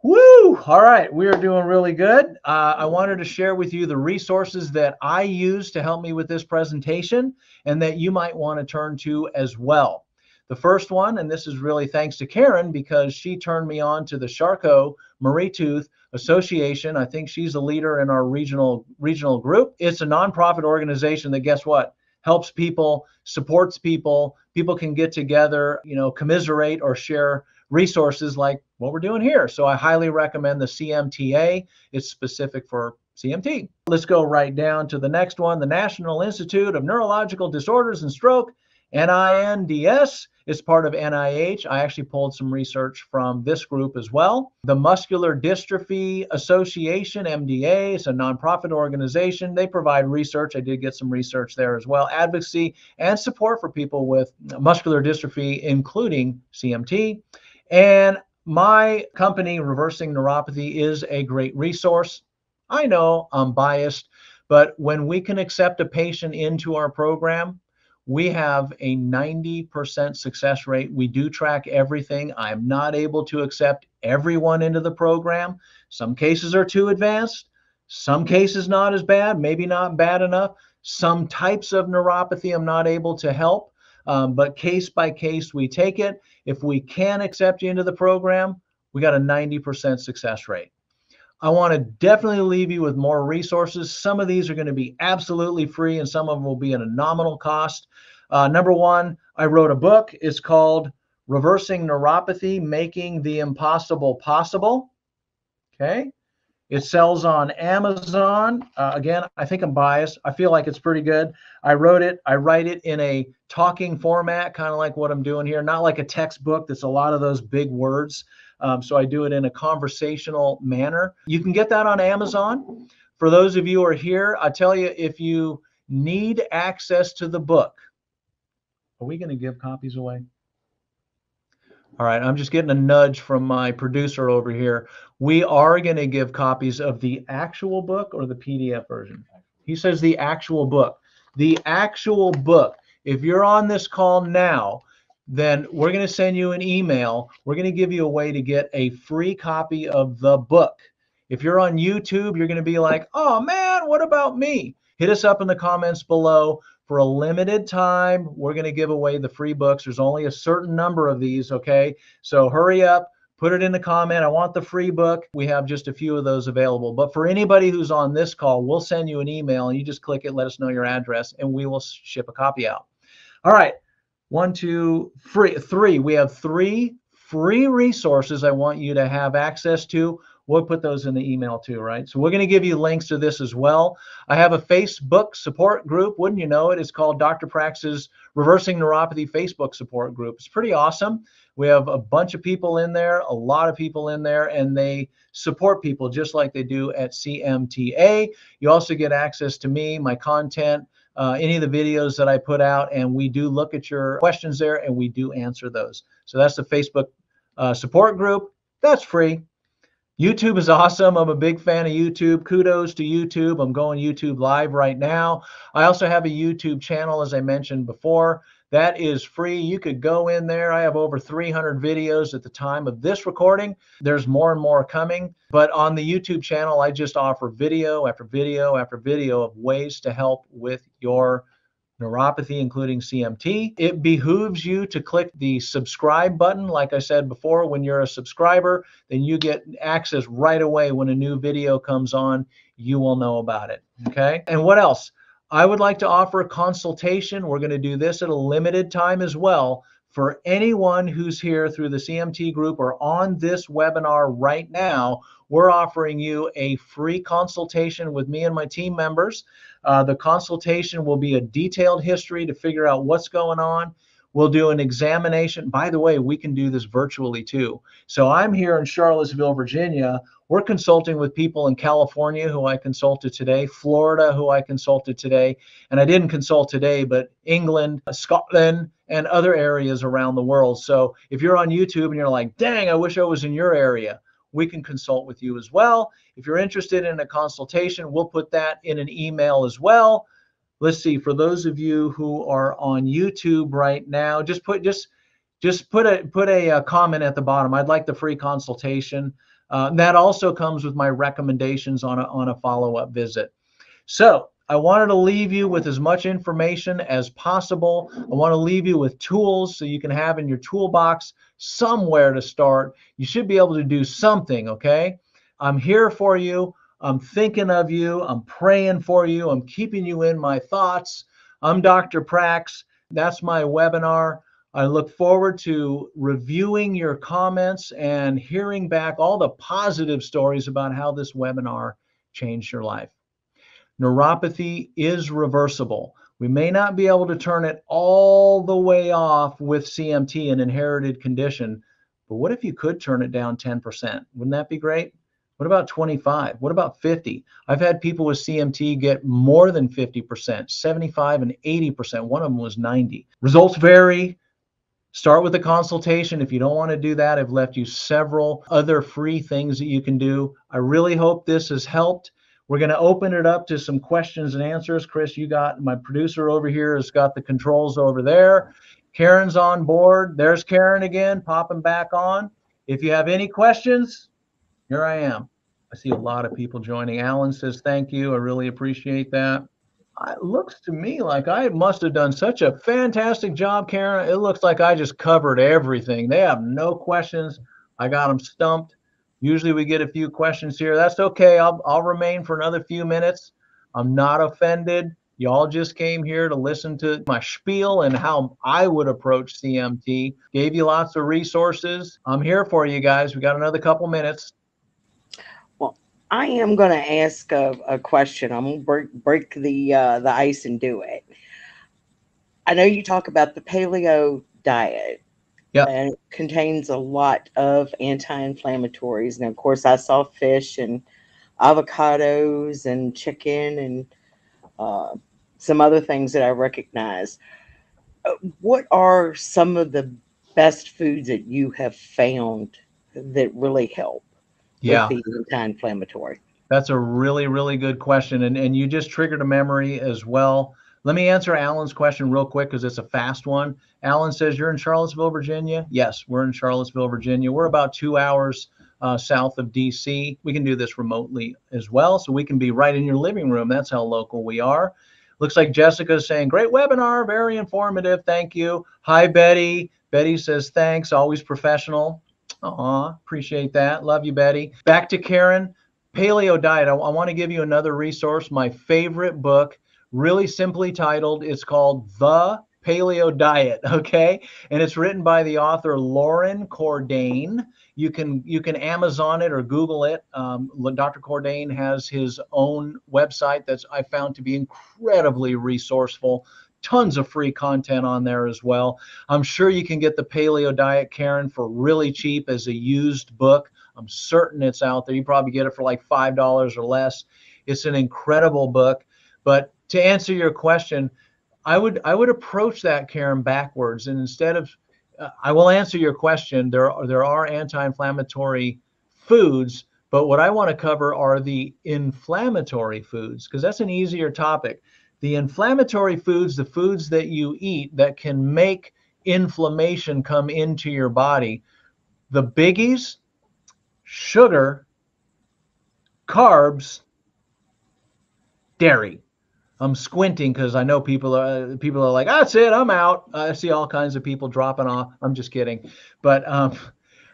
Woo! All right, we are doing really good. Uh, I wanted to share with you the resources that I use to help me with this presentation and that you might want to turn to as well. The first one, and this is really thanks to Karen because she turned me on to the Charcot Marie Tooth Association. I think she's a leader in our regional regional group. It's a nonprofit organization that guess what? helps people, supports people. People can get together, you know, commiserate or share resources like what we're doing here. So I highly recommend the CMTA. It's specific for CMT. Let's go right down to the next one the National Institute of Neurological Disorders and Stroke NINDS is part of NIH. I actually pulled some research from this group as well. The Muscular Dystrophy Association, MDA, is a nonprofit organization. They provide research. I did get some research there as well, advocacy and support for people with muscular dystrophy, including CMT. And my company, Reversing Neuropathy, is a great resource. I know I'm biased, but when we can accept a patient into our program, we have a 90% success rate. We do track everything. I'm not able to accept everyone into the program. Some cases are too advanced, some cases not as bad, maybe not bad enough. Some types of neuropathy I'm not able to help, um, but case by case we take it. If we can accept you into the program, we got a 90% success rate. I want to definitely leave you with more resources. Some of these are going to be absolutely free, and some of them will be at a nominal cost. Uh, number one, I wrote a book. It's called Reversing Neuropathy Making the Impossible Possible. Okay. It sells on Amazon. Uh, again, I think I'm biased. I feel like it's pretty good. I wrote it, I write it in a talking format, kind of like what I'm doing here, not like a textbook that's a lot of those big words. Um, so I do it in a conversational manner. You can get that on Amazon. For those of you who are here, I tell you, if you need access to the book, are we going to give copies away? All right, I'm just getting a nudge from my producer over here. We are going to give copies of the actual book or the PDF version. He says the actual book. The actual book. If you're on this call now, then we're going to send you an email. We're going to give you a way to get a free copy of the book. If you're on YouTube, you're going to be like, oh man, what about me? Hit us up in the comments below for a limited time, we're going to give away the free books. There's only a certain number of these, okay? So hurry up, put it in the comment. I want the free book. We have just a few of those available. But for anybody who's on this call, we'll send you an email and you just click it, let us know your address, and we will ship a copy out. All right. One, two, three. Three. We have three free resources I want you to have access to we'll put those in the email too, right? So we're going to give you links to this as well. I have a Facebook support group. Wouldn't you know it? It's called Dr. Prax's Reversing Neuropathy Facebook support group. It's pretty awesome. We have a bunch of people in there, a lot of people in there, and they support people just like they do at CMTA. You also get access to me, my content, uh, any of the videos that I put out, and we do look at your questions there and we do answer those. So that's the Facebook uh, support group. That's free. YouTube is awesome. I'm a big fan of YouTube. Kudos to YouTube. I'm going YouTube live right now. I also have a YouTube channel, as I mentioned before. That is free. You could go in there. I have over 300 videos at the time of this recording. There's more and more coming. But on the YouTube channel, I just offer video after video after video of ways to help with your neuropathy, including CMT. It behooves you to click the subscribe button. Like I said before, when you're a subscriber, then you get access right away when a new video comes on. You will know about it. Okay. And what else? I would like to offer a consultation. We're going to do this at a limited time as well. For anyone who's here through the CMT group or on this webinar right now, we're offering you a free consultation with me and my team members. Uh, the consultation will be a detailed history to figure out what's going on. We'll do an examination. By the way, we can do this virtually too. So I'm here in Charlottesville, Virginia. We're consulting with people in California who I consulted today, Florida who I consulted today, and I didn't consult today, but England, Scotland, and other areas around the world. So if you're on YouTube and you're like, dang, I wish I was in your area, we can consult with you as well. If you're interested in a consultation, we'll put that in an email as well. Let's see, for those of you who are on YouTube right now, just put just just put a put a, a comment at the bottom. I'd like the free consultation. Uh, that also comes with my recommendations on a, on a follow-up visit. So I wanted to leave you with as much information as possible. I want to leave you with tools so you can have in your toolbox somewhere to start. You should be able to do something, okay? I'm here for you. I'm thinking of you. I'm praying for you. I'm keeping you in my thoughts. I'm Dr. Prax. That's my webinar. I look forward to reviewing your comments and hearing back all the positive stories about how this webinar changed your life. Neuropathy is reversible. We may not be able to turn it all the way off with CMT, an inherited condition, but what if you could turn it down 10%? Wouldn't that be great? What about 25? What about 50? I've had people with CMT get more than 50%, 75 and 80%. One of them was 90. Results vary. Start with a consultation. If you don't want to do that, I've left you several other free things that you can do. I really hope this has helped. We're going to open it up to some questions and answers. Chris, you got my producer over here has got the controls over there. Karen's on board. There's Karen again, popping back on. If you have any questions, here I am. I see a lot of people joining. Alan says thank you. I really appreciate that. It looks to me like I must have done such a fantastic job, Karen. It looks like I just covered everything. They have no questions. I got them stumped. Usually we get a few questions here. That's okay. I'll, I'll remain for another few minutes. I'm not offended. Y'all just came here to listen to my spiel and how I would approach CMT. Gave you lots of resources. I'm here for you guys. We got another couple minutes. I am going to ask a, a question. I'm going to break, break the uh, the ice and do it. I know you talk about the paleo diet. Yeah. And it contains a lot of anti-inflammatories. And of course, I saw fish and avocados and chicken and uh, some other things that I recognize. Uh, What are some of the best foods that you have found that really help Yeah. with the anti-inflammatory? That's a really, really good question. And, and you just triggered a memory as well. Let me answer Alan's question real quick because it's a fast one. Alan says, You're in Charlottesville, Virginia? Yes, we're in Charlottesville, Virginia. We're about two hours uh, south of DC. We can do this remotely as well. So we can be right in your living room. That's how local we are. Looks like Jessica's saying, Great webinar, very informative. Thank you. Hi, Betty. Betty says, Thanks, always professional. Aw, appreciate that. Love you, Betty. Back to Karen paleo diet. I, I want to give you another resource. My favorite book, really simply titled. It's called The Paleo Diet. Okay, and it's written by the author Loren Cordain. You can you can Amazon it or Google it. Um, Dr. Cordain has his own website that's I found to be incredibly resourceful. Tons of free content on there as well. I'm sure you can get the Paleo Diet, Karen, for really cheap as a used book. I'm certain it's out there. You probably get it for like $5 or less. It's an incredible book. But to answer your question, I would I would approach that Karen backwards and instead of uh, I will answer your question. There are there are anti-inflammatory foods, but what I want to cover are the inflammatory foods because that's an easier topic. The inflammatory foods, the foods that you eat that can make inflammation come into your body. The biggies, sugar, carbs, dairy. I'm squinting because I know people are people are like, that's it, I'm out. I see all kinds of people dropping off. I'm just kidding, but um,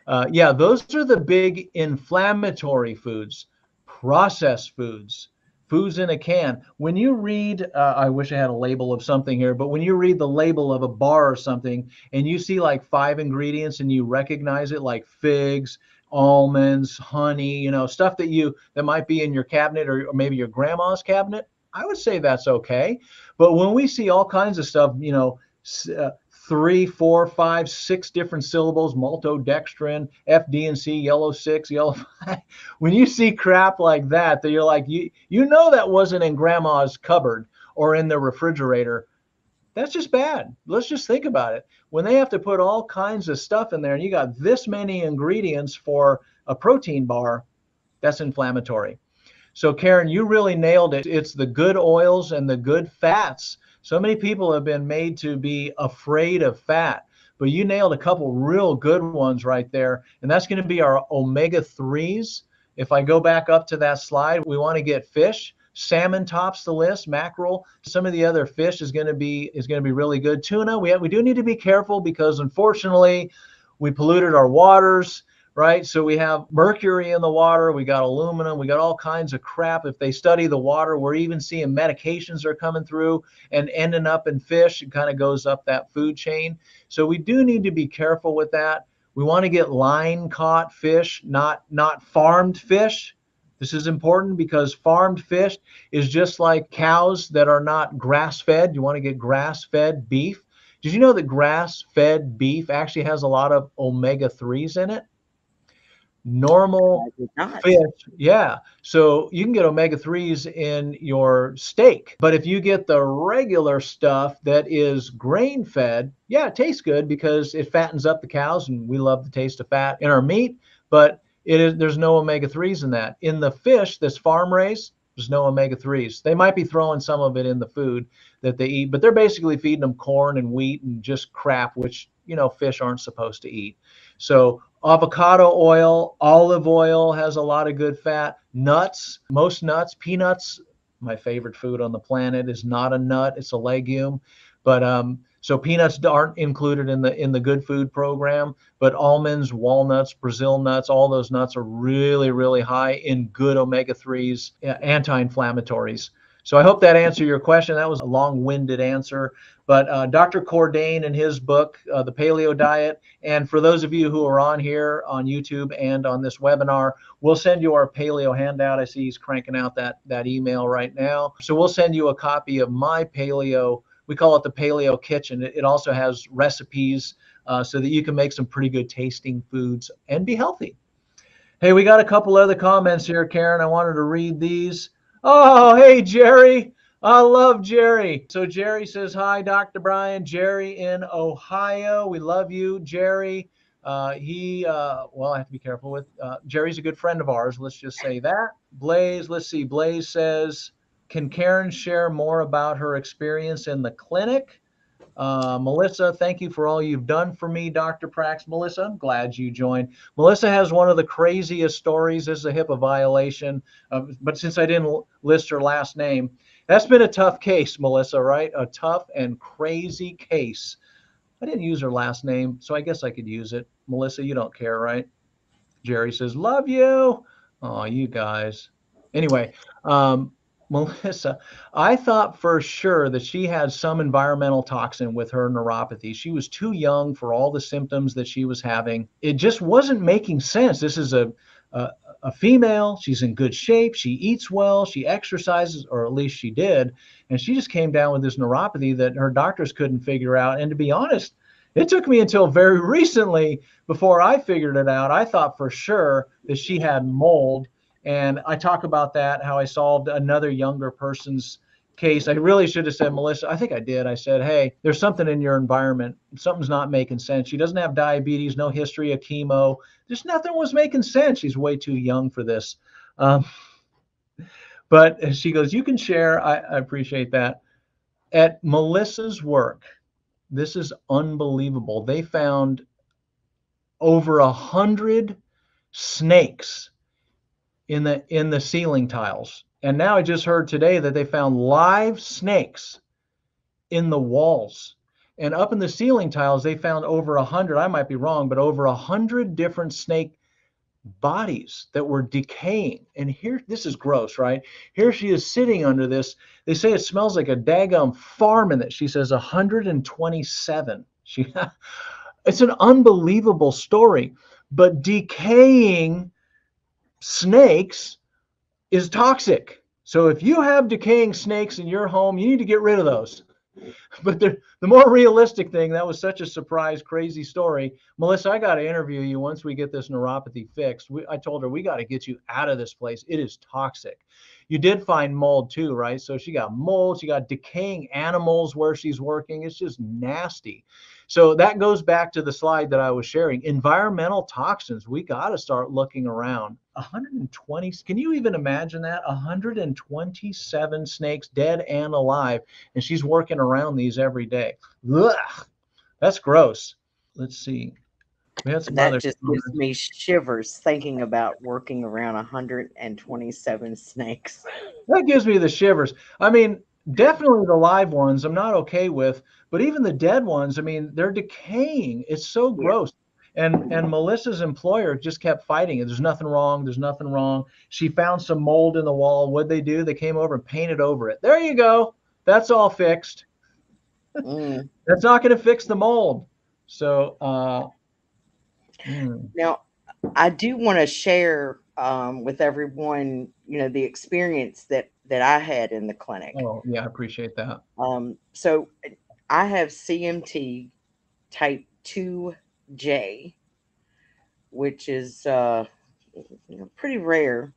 uh, yeah, those are the big inflammatory foods, processed foods, foods in a can. When you read, uh, I wish I had a label of something here, but when you read the label of a bar or something, and you see like five ingredients and you recognize it, like figs, almonds, honey, you know, stuff that you that might be in your cabinet or, or maybe your grandma's cabinet, I would say that's okay. But when we see all kinds of stuff, you know, uh, three, four, five, six different syllables, maltodextrin, FD&C, yellow six, yellow five. when you see crap like that, that you're like, you you know that wasn't in grandma's cupboard or in the refrigerator. That's just bad. Let's just think about it. When they have to put all kinds of stuff in there and you got this many ingredients for a protein bar, that's inflammatory. So, Karen, you really nailed it. It's the good oils and the good fats. So many people have been made to be afraid of fat, but you nailed a couple real good ones right there. And that's going to be our omega 3s. If I go back up to that slide, we want to get fish. Salmon tops the list, mackerel. Some of the other fish is going to be is going to be really good. Tuna, we have, we do need to be careful because unfortunately, we polluted our waters right? So we have mercury in the water, we got aluminum, we got all kinds of crap. If they study the water, we're even seeing medications are coming through and ending up in fish. It kind of goes up that food chain. So we do need to be careful with that. We want to get line caught fish, not not farmed fish. This is important because farmed fish is just like cows that are not grass fed. You want to get grass fed beef. Did you know that grass fed beef actually has a lot of omega 3s in it? Normal fish. Yeah. So you can get omega 3s in your steak. But if you get the regular stuff that is grain fed, yeah, it tastes good because it fattens up the cows and we love the taste of fat in our meat. But it is there's no omega 3s in that. In the fish that's farm raised, there's no omega 3s. They might be throwing some of it in the food that they eat, but they're basically feeding them corn and wheat and just crap, which, you know, fish aren't supposed to eat. So avocado oil, olive oil has a lot of good fat. Nuts, most nuts, peanuts, my favorite food on the planet is not a nut, it's a legume. But um, so peanuts aren't included in the in the good food program, but almonds, walnuts, Brazil nuts, all those nuts are really really high in good omega 3s, anti-inflammatories. So I hope that answered your question. That was a long-winded answer, but uh, Dr. Cordain in his book, uh, The Paleo Diet, and for those of you who are on here on YouTube and on this webinar, we'll send you our paleo handout. I see he's cranking out that that email right now. So we'll send you a copy of my paleo. We call it the Paleo Kitchen. It, it also has recipes uh, so that you can make some pretty good tasting foods and be healthy. Hey, we got a couple other comments here, Karen. I wanted to read these. Oh, hey, Jerry. I love Jerry. So Jerry says, Hi, Dr. Brian. Jerry in Ohio. We love you, Jerry. Uh, he, uh, well, I have to be careful with, uh, Jerry's a good friend of ours. Let's just say that. Blaze, let's see. Blaze says, Can Karen share more about her experience in the clinic? Uh, Melissa, thank you for all you've done for me, Dr. Prax. Melissa, I'm glad you joined. Melissa has one of the craziest stories. This is a HIPAA violation, uh, but since I didn't list her last name, that's been a tough case, Melissa, right? A tough and crazy case. I didn't use her last name, so I guess I could use it. Melissa, you don't care, right? Jerry says, Love you. Oh, you guys. Anyway, um, Melissa, I thought for sure that she had some environmental toxin with her neuropathy. She was too young for all the symptoms that she was having. It just wasn't making sense. This is a, a, a female. She's in good shape. She eats well. She exercises, or at least she did. And she just came down with this neuropathy that her doctors couldn't figure out. And to be honest, it took me until very recently before I figured it out. I thought for sure that she had mold and I talk about that, how I solved another younger person's case. I really should have said, Melissa, I think I did. I said, hey, there's something in your environment. Something's not making sense. She doesn't have diabetes, no history of chemo. Just nothing was making sense. She's way too young for this. Um, but she goes, you can share. I, I appreciate that. At Melissa's work, this is unbelievable. They found over a hundred snakes in the in the ceiling tiles. And now I just heard today that they found live snakes in the walls. And up in the ceiling tiles, they found over a hundred, I might be wrong, but over a hundred different snake bodies that were decaying. And here, this is gross, right? Here she is sitting under this. They say it smells like a daggum farm in it. She says 127. She, it's an unbelievable story, but decaying snakes is toxic. So if you have decaying snakes in your home, you need to get rid of those. But the, the more realistic thing, that was such a surprise, crazy story. Melissa, I got to interview you once we get this neuropathy fixed. We, I told her we got to get you out of this place. It is toxic. You did find mold too, right? So she got mold, she got decaying animals where she's working. It's just nasty. So that goes back to the slide that I was sharing. Environmental toxins, we got to start looking around. 120, can you even imagine that? 127 snakes, dead and alive, and she's working around these every day. Ugh, that's gross. Let's see. We had some that just gives me shivers thinking about working around 127 snakes. That gives me the shivers. I mean, definitely the live ones I'm not okay with, but even the dead ones, I mean, they're decaying. It's so gross. And and Melissa's employer just kept fighting it. There's nothing wrong. There's nothing wrong. She found some mold in the wall. What'd they do? They came over and painted over it. There you go. That's all fixed. Mm. That's not going to fix the mold. So uh, mm. now I do want to share um, with everyone, you know, the experience that that I had in the clinic. Oh, yeah, I appreciate that. Um, so I have CMT type 2J, which is uh, you know, pretty rare.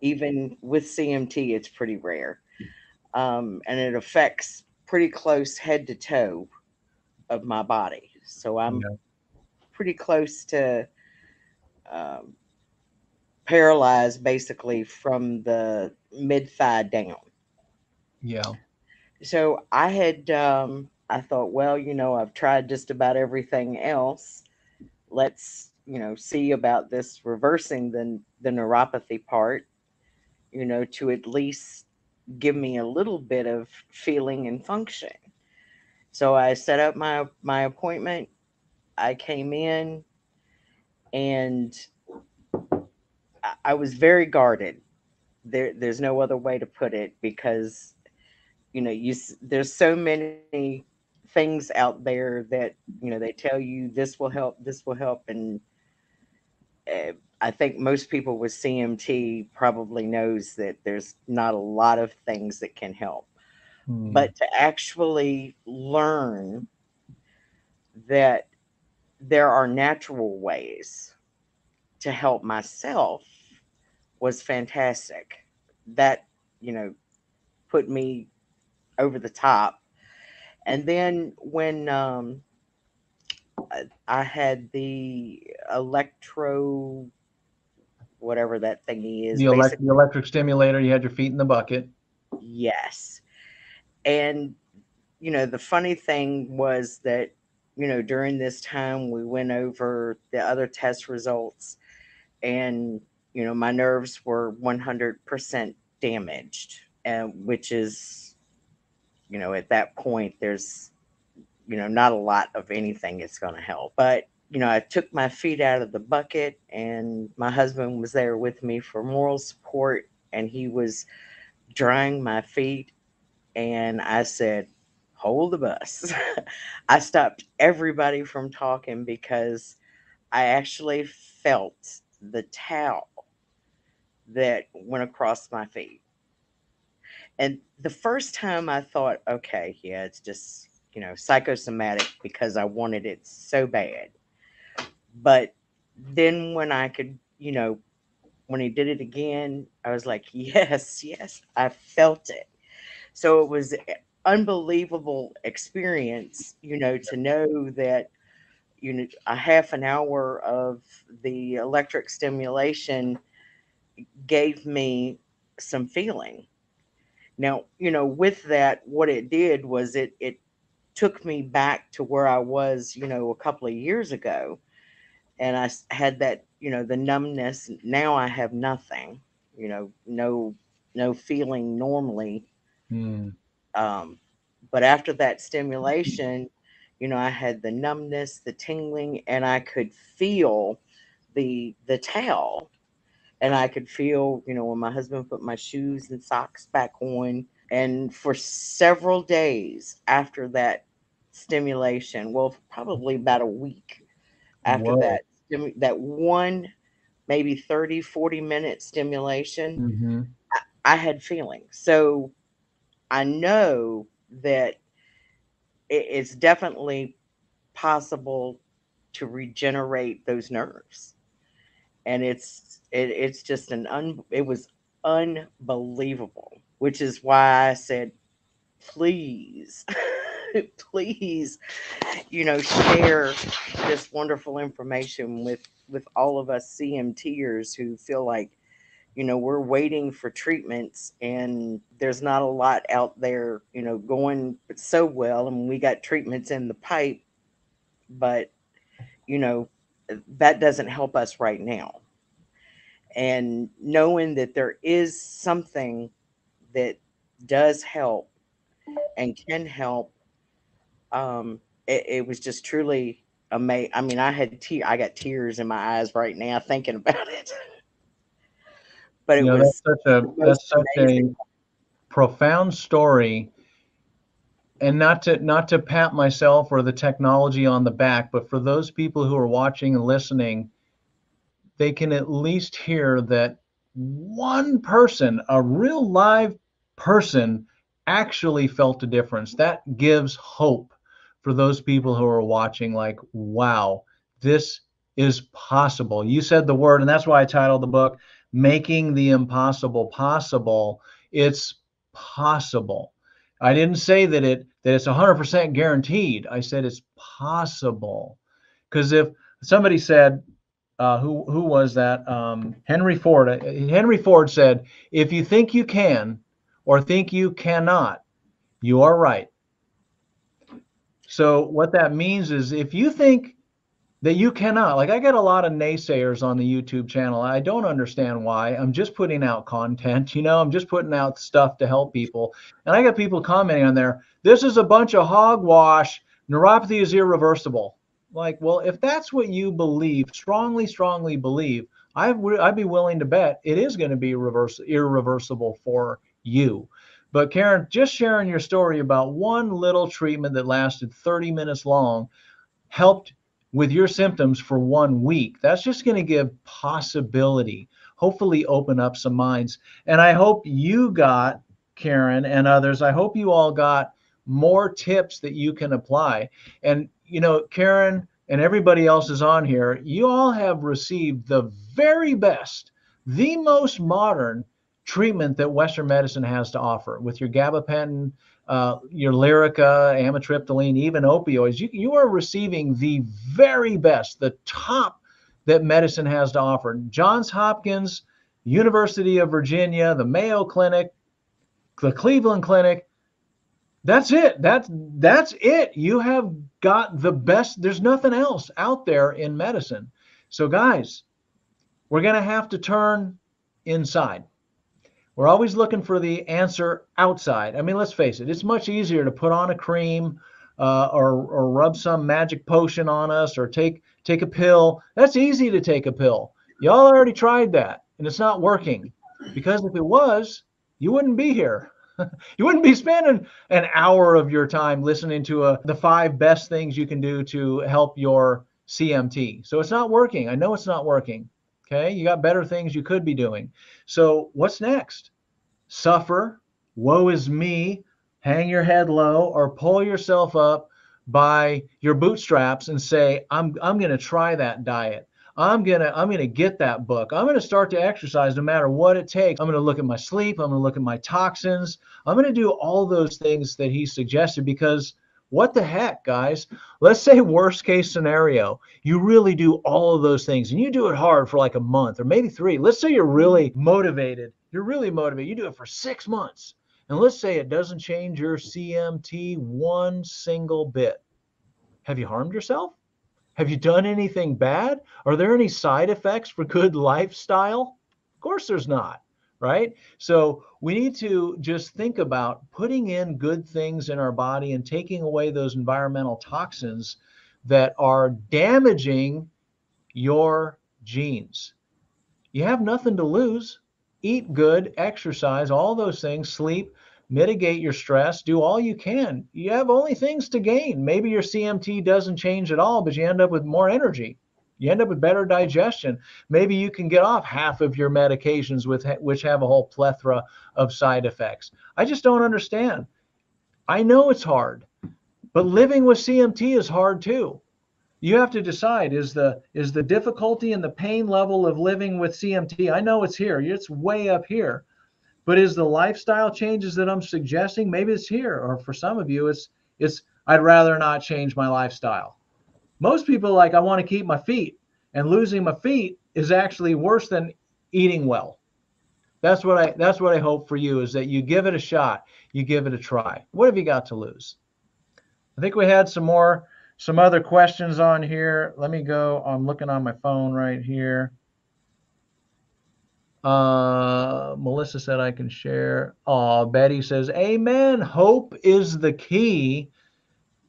Even with CMT, it's pretty rare. Um, and it affects pretty close head to toe of my body. So I'm yeah. pretty close to um, paralyzed basically from the mid thigh down. Yeah. So I had, um, I thought, well, you know, I've tried just about everything else. Let's, you know, see about this reversing the the neuropathy part. You know, to at least give me a little bit of feeling and function. So I set up my my appointment. I came in and I was very guarded there there's no other way to put it because you know you there's so many things out there that you know they tell you this will help this will help and uh, i think most people with cmt probably knows that there's not a lot of things that can help hmm. but to actually learn that there are natural ways to help myself was fantastic that you know put me over the top and then when um, I had the electro, whatever that thingy is, the, elect- the electric stimulator, you had your feet in the bucket. Yes. And, you know, the funny thing was that, you know, during this time we went over the other test results and, you know, my nerves were 100% damaged, and which is you know, at that point, there's, you know, not a lot of anything that's going to help. But, you know, I took my feet out of the bucket and my husband was there with me for moral support and he was drying my feet. And I said, hold the bus. I stopped everybody from talking because I actually felt the towel that went across my feet. And the first time I thought, okay, yeah, it's just, you know, psychosomatic because I wanted it so bad. But then when I could, you know, when he did it again, I was like, yes, yes, I felt it. So it was unbelievable experience, you know, to know that you know a half an hour of the electric stimulation gave me some feeling now, you know, with that, what it did was it it took me back to where I was, you know, a couple of years ago. And I had that, you know, the numbness. Now I have nothing, you know, no no feeling normally. Mm. Um, but after that stimulation, you know, I had the numbness, the tingling, and I could feel the the towel and I could feel, you know, when my husband put my shoes and socks back on. And for several days after that stimulation, well, probably about a week after Whoa. that, that one maybe 30, 40 minute stimulation, mm-hmm. I, I had feelings. So I know that it's definitely possible to regenerate those nerves. And it's it, it's just an un, it was unbelievable, which is why I said, please, please, you know, share this wonderful information with with all of us CMTers who feel like, you know, we're waiting for treatments and there's not a lot out there, you know, going so well. and we got treatments in the pipe, but you know, that doesn't help us right now and knowing that there is something that does help and can help um it, it was just truly amazing i mean i had te- i got tears in my eyes right now thinking about it but it you know, was that's such a that's such amazing. a profound story and not to not to pat myself or the technology on the back but for those people who are watching and listening they can at least hear that one person, a real live person, actually felt a difference. That gives hope for those people who are watching, like, wow, this is possible. You said the word, and that's why I titled the book, Making the Impossible Possible. It's possible. I didn't say that it that it's 100% guaranteed. I said it's possible. Because if somebody said, uh, who who was that? Um, Henry Ford. Uh, Henry Ford said, "If you think you can, or think you cannot, you are right." So what that means is, if you think that you cannot, like I get a lot of naysayers on the YouTube channel. I don't understand why. I'm just putting out content, you know. I'm just putting out stuff to help people, and I got people commenting on there. This is a bunch of hogwash. Neuropathy is irreversible like, well, if that's what you believe, strongly, strongly believe, I would I'd be willing to bet it is going to be reverse irreversible for you. But Karen, just sharing your story about one little treatment that lasted 30 minutes long helped with your symptoms for one week. That's just going to give possibility, hopefully open up some minds. And I hope you got Karen and others, I hope you all got more tips that you can apply. And you know, Karen and everybody else is on here, you all have received the very best, the most modern treatment that Western medicine has to offer with your gabapentin, uh, your Lyrica, amitriptyline, even opioids. You, you are receiving the very best, the top that medicine has to offer. Johns Hopkins, University of Virginia, the Mayo Clinic, the Cleveland Clinic. That's it. That's that's it. You have got the best. There's nothing else out there in medicine. So guys, we're going to have to turn inside. We're always looking for the answer outside. I mean, let's face it, it's much easier to put on a cream uh, or, or rub some magic potion on us or take, take a pill. That's easy to take a pill. Y'all already tried that and it's not working because if it was, you wouldn't be here. you wouldn't be spending an hour of your time listening to a, uh, the five best things you can do to help your CMT. So it's not working. I know it's not working. Okay, you got better things you could be doing. So what's next? Suffer, woe is me, hang your head low, or pull yourself up by your bootstraps and say, I'm I'm gonna try that diet. I'm gonna I'm gonna get that book. I'm gonna start to exercise no matter what it takes. I'm gonna look at my sleep. I'm gonna look at my toxins. I'm gonna do all those things that he suggested because what the heck, guys? Let's say worst case scenario, you really do all of those things and you do it hard for like a month or maybe three. Let's say you're really motivated. You're really motivated. You do it for six months. And let's say it doesn't change your CMT one single bit. Have you harmed yourself? Have you done anything bad? Are there any side effects for good lifestyle? Of course, there's not right? So we need to just think about putting in good things in our body and taking away those environmental toxins that are damaging your genes. You have nothing to lose. Eat good, exercise, all those things, sleep, mitigate your stress, do all you can. You have only things to gain. Maybe your CMT doesn't change at all, but you end up with more energy you end up with better digestion. Maybe you can get off half of your medications with which have a whole plethora of side effects. I just don't understand. I know it's hard, but living with CMT is hard too. You have to decide is the is the difficulty and the pain level of living with CMT. I know it's here. It's way up here. But is the lifestyle changes that I'm suggesting maybe it's here or for some of you it's it's I'd rather not change my lifestyle. Most people like I want to keep my feet, and losing my feet is actually worse than eating well. That's what I that's what I hope for you is that you give it a shot, you give it a try. What have you got to lose? I think we had some more some other questions on here. Let me go. I'm looking on my phone right here. Uh, Melissa said I can share. Oh, Betty says, Amen. Hope is the key.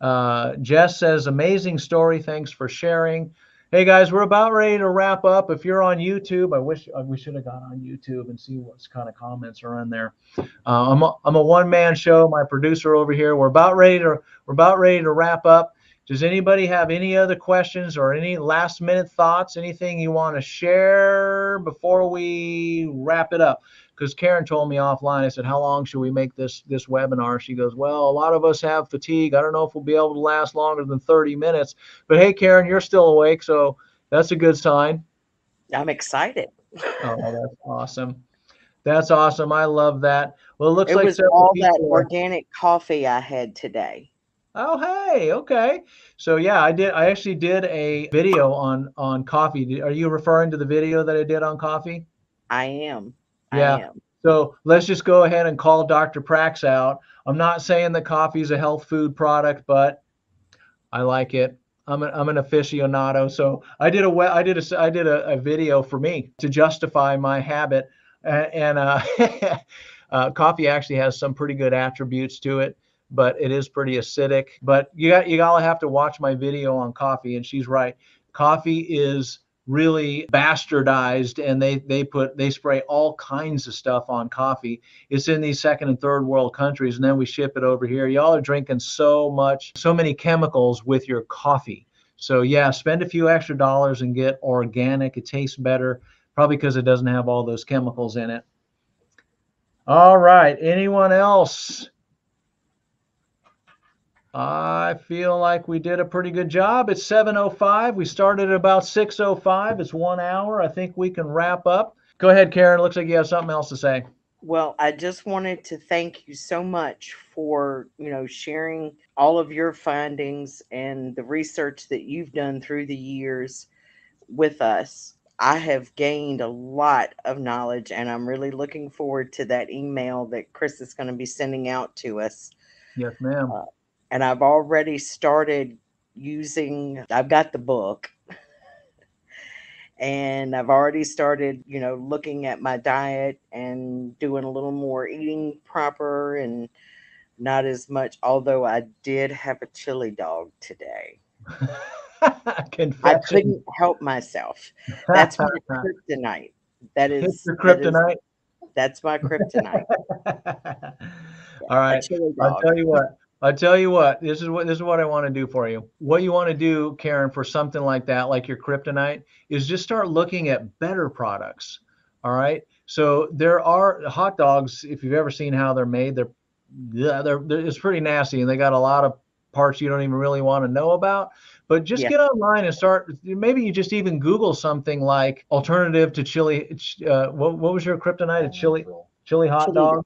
Uh, Jess says, amazing story. Thanks for sharing. Hey guys, we're about ready to wrap up. If you're on YouTube, I wish we should have gone on YouTube and see what kind of comments are in there. Uh, I'm a, I'm a one-man show. My producer over here. We're about ready to we're about ready to wrap up. Does anybody have any other questions or any last-minute thoughts? Anything you want to share before we wrap it up? because Karen told me offline. I said, "How long should we make this this webinar?" She goes, "Well, a lot of us have fatigue. I don't know if we'll be able to last longer than 30 minutes." But hey, Karen, you're still awake, so that's a good sign. I'm excited. oh, that's awesome. That's awesome. I love that. Well, it looks it like was all that organic coffee I had today. Oh, hey, okay. So yeah, I did. I actually did a video on on coffee. Are you referring to the video that I did on coffee? I am. Yeah. So let's just go ahead and call Dr. Prax out. I'm not saying that coffee is a health food product, but I like it. I'm, a, I'm an aficionado. So I did a I did a I did a, a video for me to justify my habit, and uh, uh, coffee actually has some pretty good attributes to it, but it is pretty acidic. But you got you gotta have to watch my video on coffee, and she's right. Coffee is really bastardized and they they put they spray all kinds of stuff on coffee. It's in these second and third world countries and then we ship it over here. Y'all are drinking so much so many chemicals with your coffee. So yeah spend a few extra dollars and get organic. It tastes better probably because it doesn't have all those chemicals in it. All right anyone else I feel like we did a pretty good job. It's 7:05. We started at about 6:05. It's one hour. I think we can wrap up. Go ahead, Karen. Looks like you have something else to say. Well, I just wanted to thank you so much for, you know, sharing all of your findings and the research that you've done through the years with us. I have gained a lot of knowledge and I'm really looking forward to that email that Chris is going to be sending out to us. Yes, ma'am. Uh, and I've already started using, I've got the book and I've already started, you know, looking at my diet and doing a little more eating proper and not as much, although I did have a chili dog today. I couldn't help myself. That's my kryptonite. That is your kryptonite. That is, that's my kryptonite. All right. I'll tell you what. I tell you what, this is what this is what I want to do for you. What you want to do, Karen, for something like that, like your kryptonite, is just start looking at better products. All right. So there are hot dogs. If you've ever seen how they're made, they're yeah, they're, they're it's pretty nasty, and they got a lot of parts you don't even really want to know about. But just yeah. get online and start. Maybe you just even Google something like alternative to chili. Uh, what, what was your kryptonite? A chili chili hot chili, dog.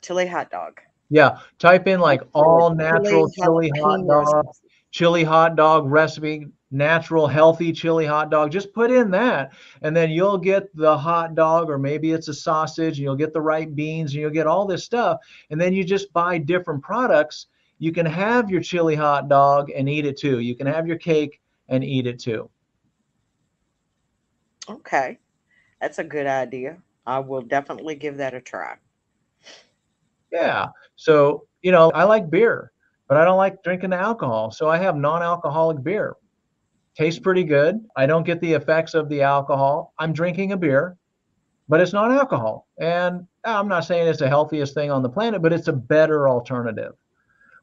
Chili hot dog. Yeah, type in like all natural chili hot dog, chili hot dog recipe, natural healthy chili hot dog. Just put in that, and then you'll get the hot dog, or maybe it's a sausage, and you'll get the right beans, and you'll get all this stuff. And then you just buy different products. You can have your chili hot dog and eat it too. You can have your cake and eat it too. Okay, that's a good idea. I will definitely give that a try. Yeah. So, you know, I like beer, but I don't like drinking the alcohol. So I have non alcoholic beer. Tastes pretty good. I don't get the effects of the alcohol. I'm drinking a beer, but it's not alcohol. And ah, I'm not saying it's the healthiest thing on the planet, but it's a better alternative.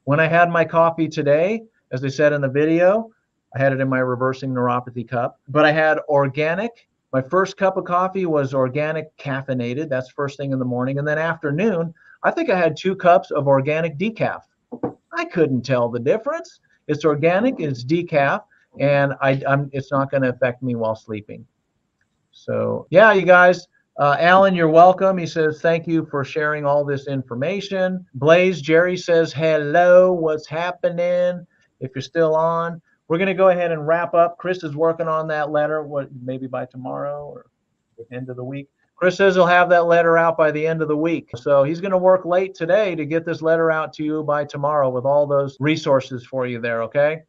When I had my coffee today, as they said in the video, I had it in my reversing neuropathy cup, but I had organic. My first cup of coffee was organic caffeinated. That's first thing in the morning. And then afternoon, I think I had two cups of organic decaf. I couldn't tell the difference. It's organic, it's decaf, and I, I'm, it's not going to affect me while sleeping. So, yeah, you guys, uh, Alan, you're welcome. He says, Thank you for sharing all this information. Blaze, Jerry says, Hello, what's happening? If you're still on, we're going to go ahead and wrap up. Chris is working on that letter, what maybe by tomorrow or the end of the week. Chris says he'll have that letter out by the end of the week. So he's going to work late today to get this letter out to you by tomorrow with all those resources for you there, okay?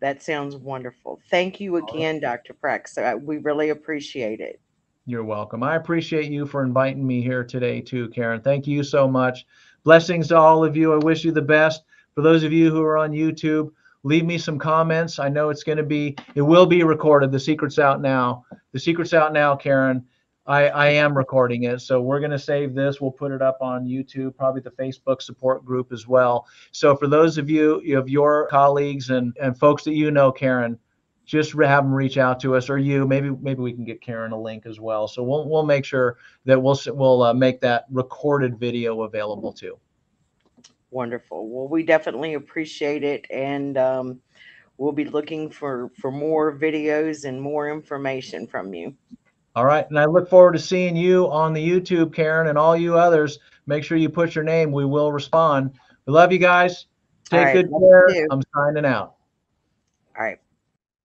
That sounds wonderful. Thank you again, Dr. Prax. Uh, we really appreciate it. You're welcome. I appreciate you for inviting me here today, too, Karen. Thank you so much. Blessings to all of you. I wish you the best. For those of you who are on YouTube, leave me some comments. I know it's going to be, it will be recorded. The secret's out now. The secret's out now, Karen. I, I am recording it. So we're going to save this. We'll put it up on YouTube, probably the Facebook support group as well. So for those of you, of your colleagues and, and folks that you know, Karen, just have them reach out to us or you maybe maybe we can get Karen a link as well. So we'll we'll make sure that we'll we'll uh, make that recorded video available too. Wonderful. Well, we definitely appreciate it and um, we'll be looking for for more videos and more information from you. All right. And I look forward to seeing you on the YouTube, Karen, and all you others. Make sure you put your name. We will respond. We love you guys. Take right, good care. I'm signing out. All right.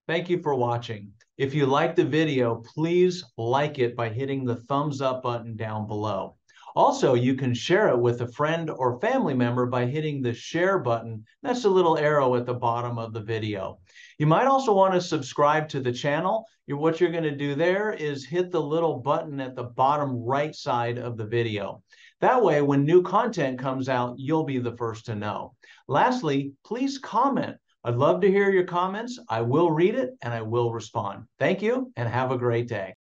Thank you for watching. If you like the video, please like it by hitting the thumbs up button down below. Also, you can share it with a friend or family member by hitting the share button. That's the little arrow at the bottom of the video. You might also want to subscribe to the channel. What you're going to do there is hit the little button at the bottom right side of the video. That way, when new content comes out, you'll be the first to know. Lastly, please comment I'd love to hear your comments. I will read it and I will respond. Thank you and have a great day.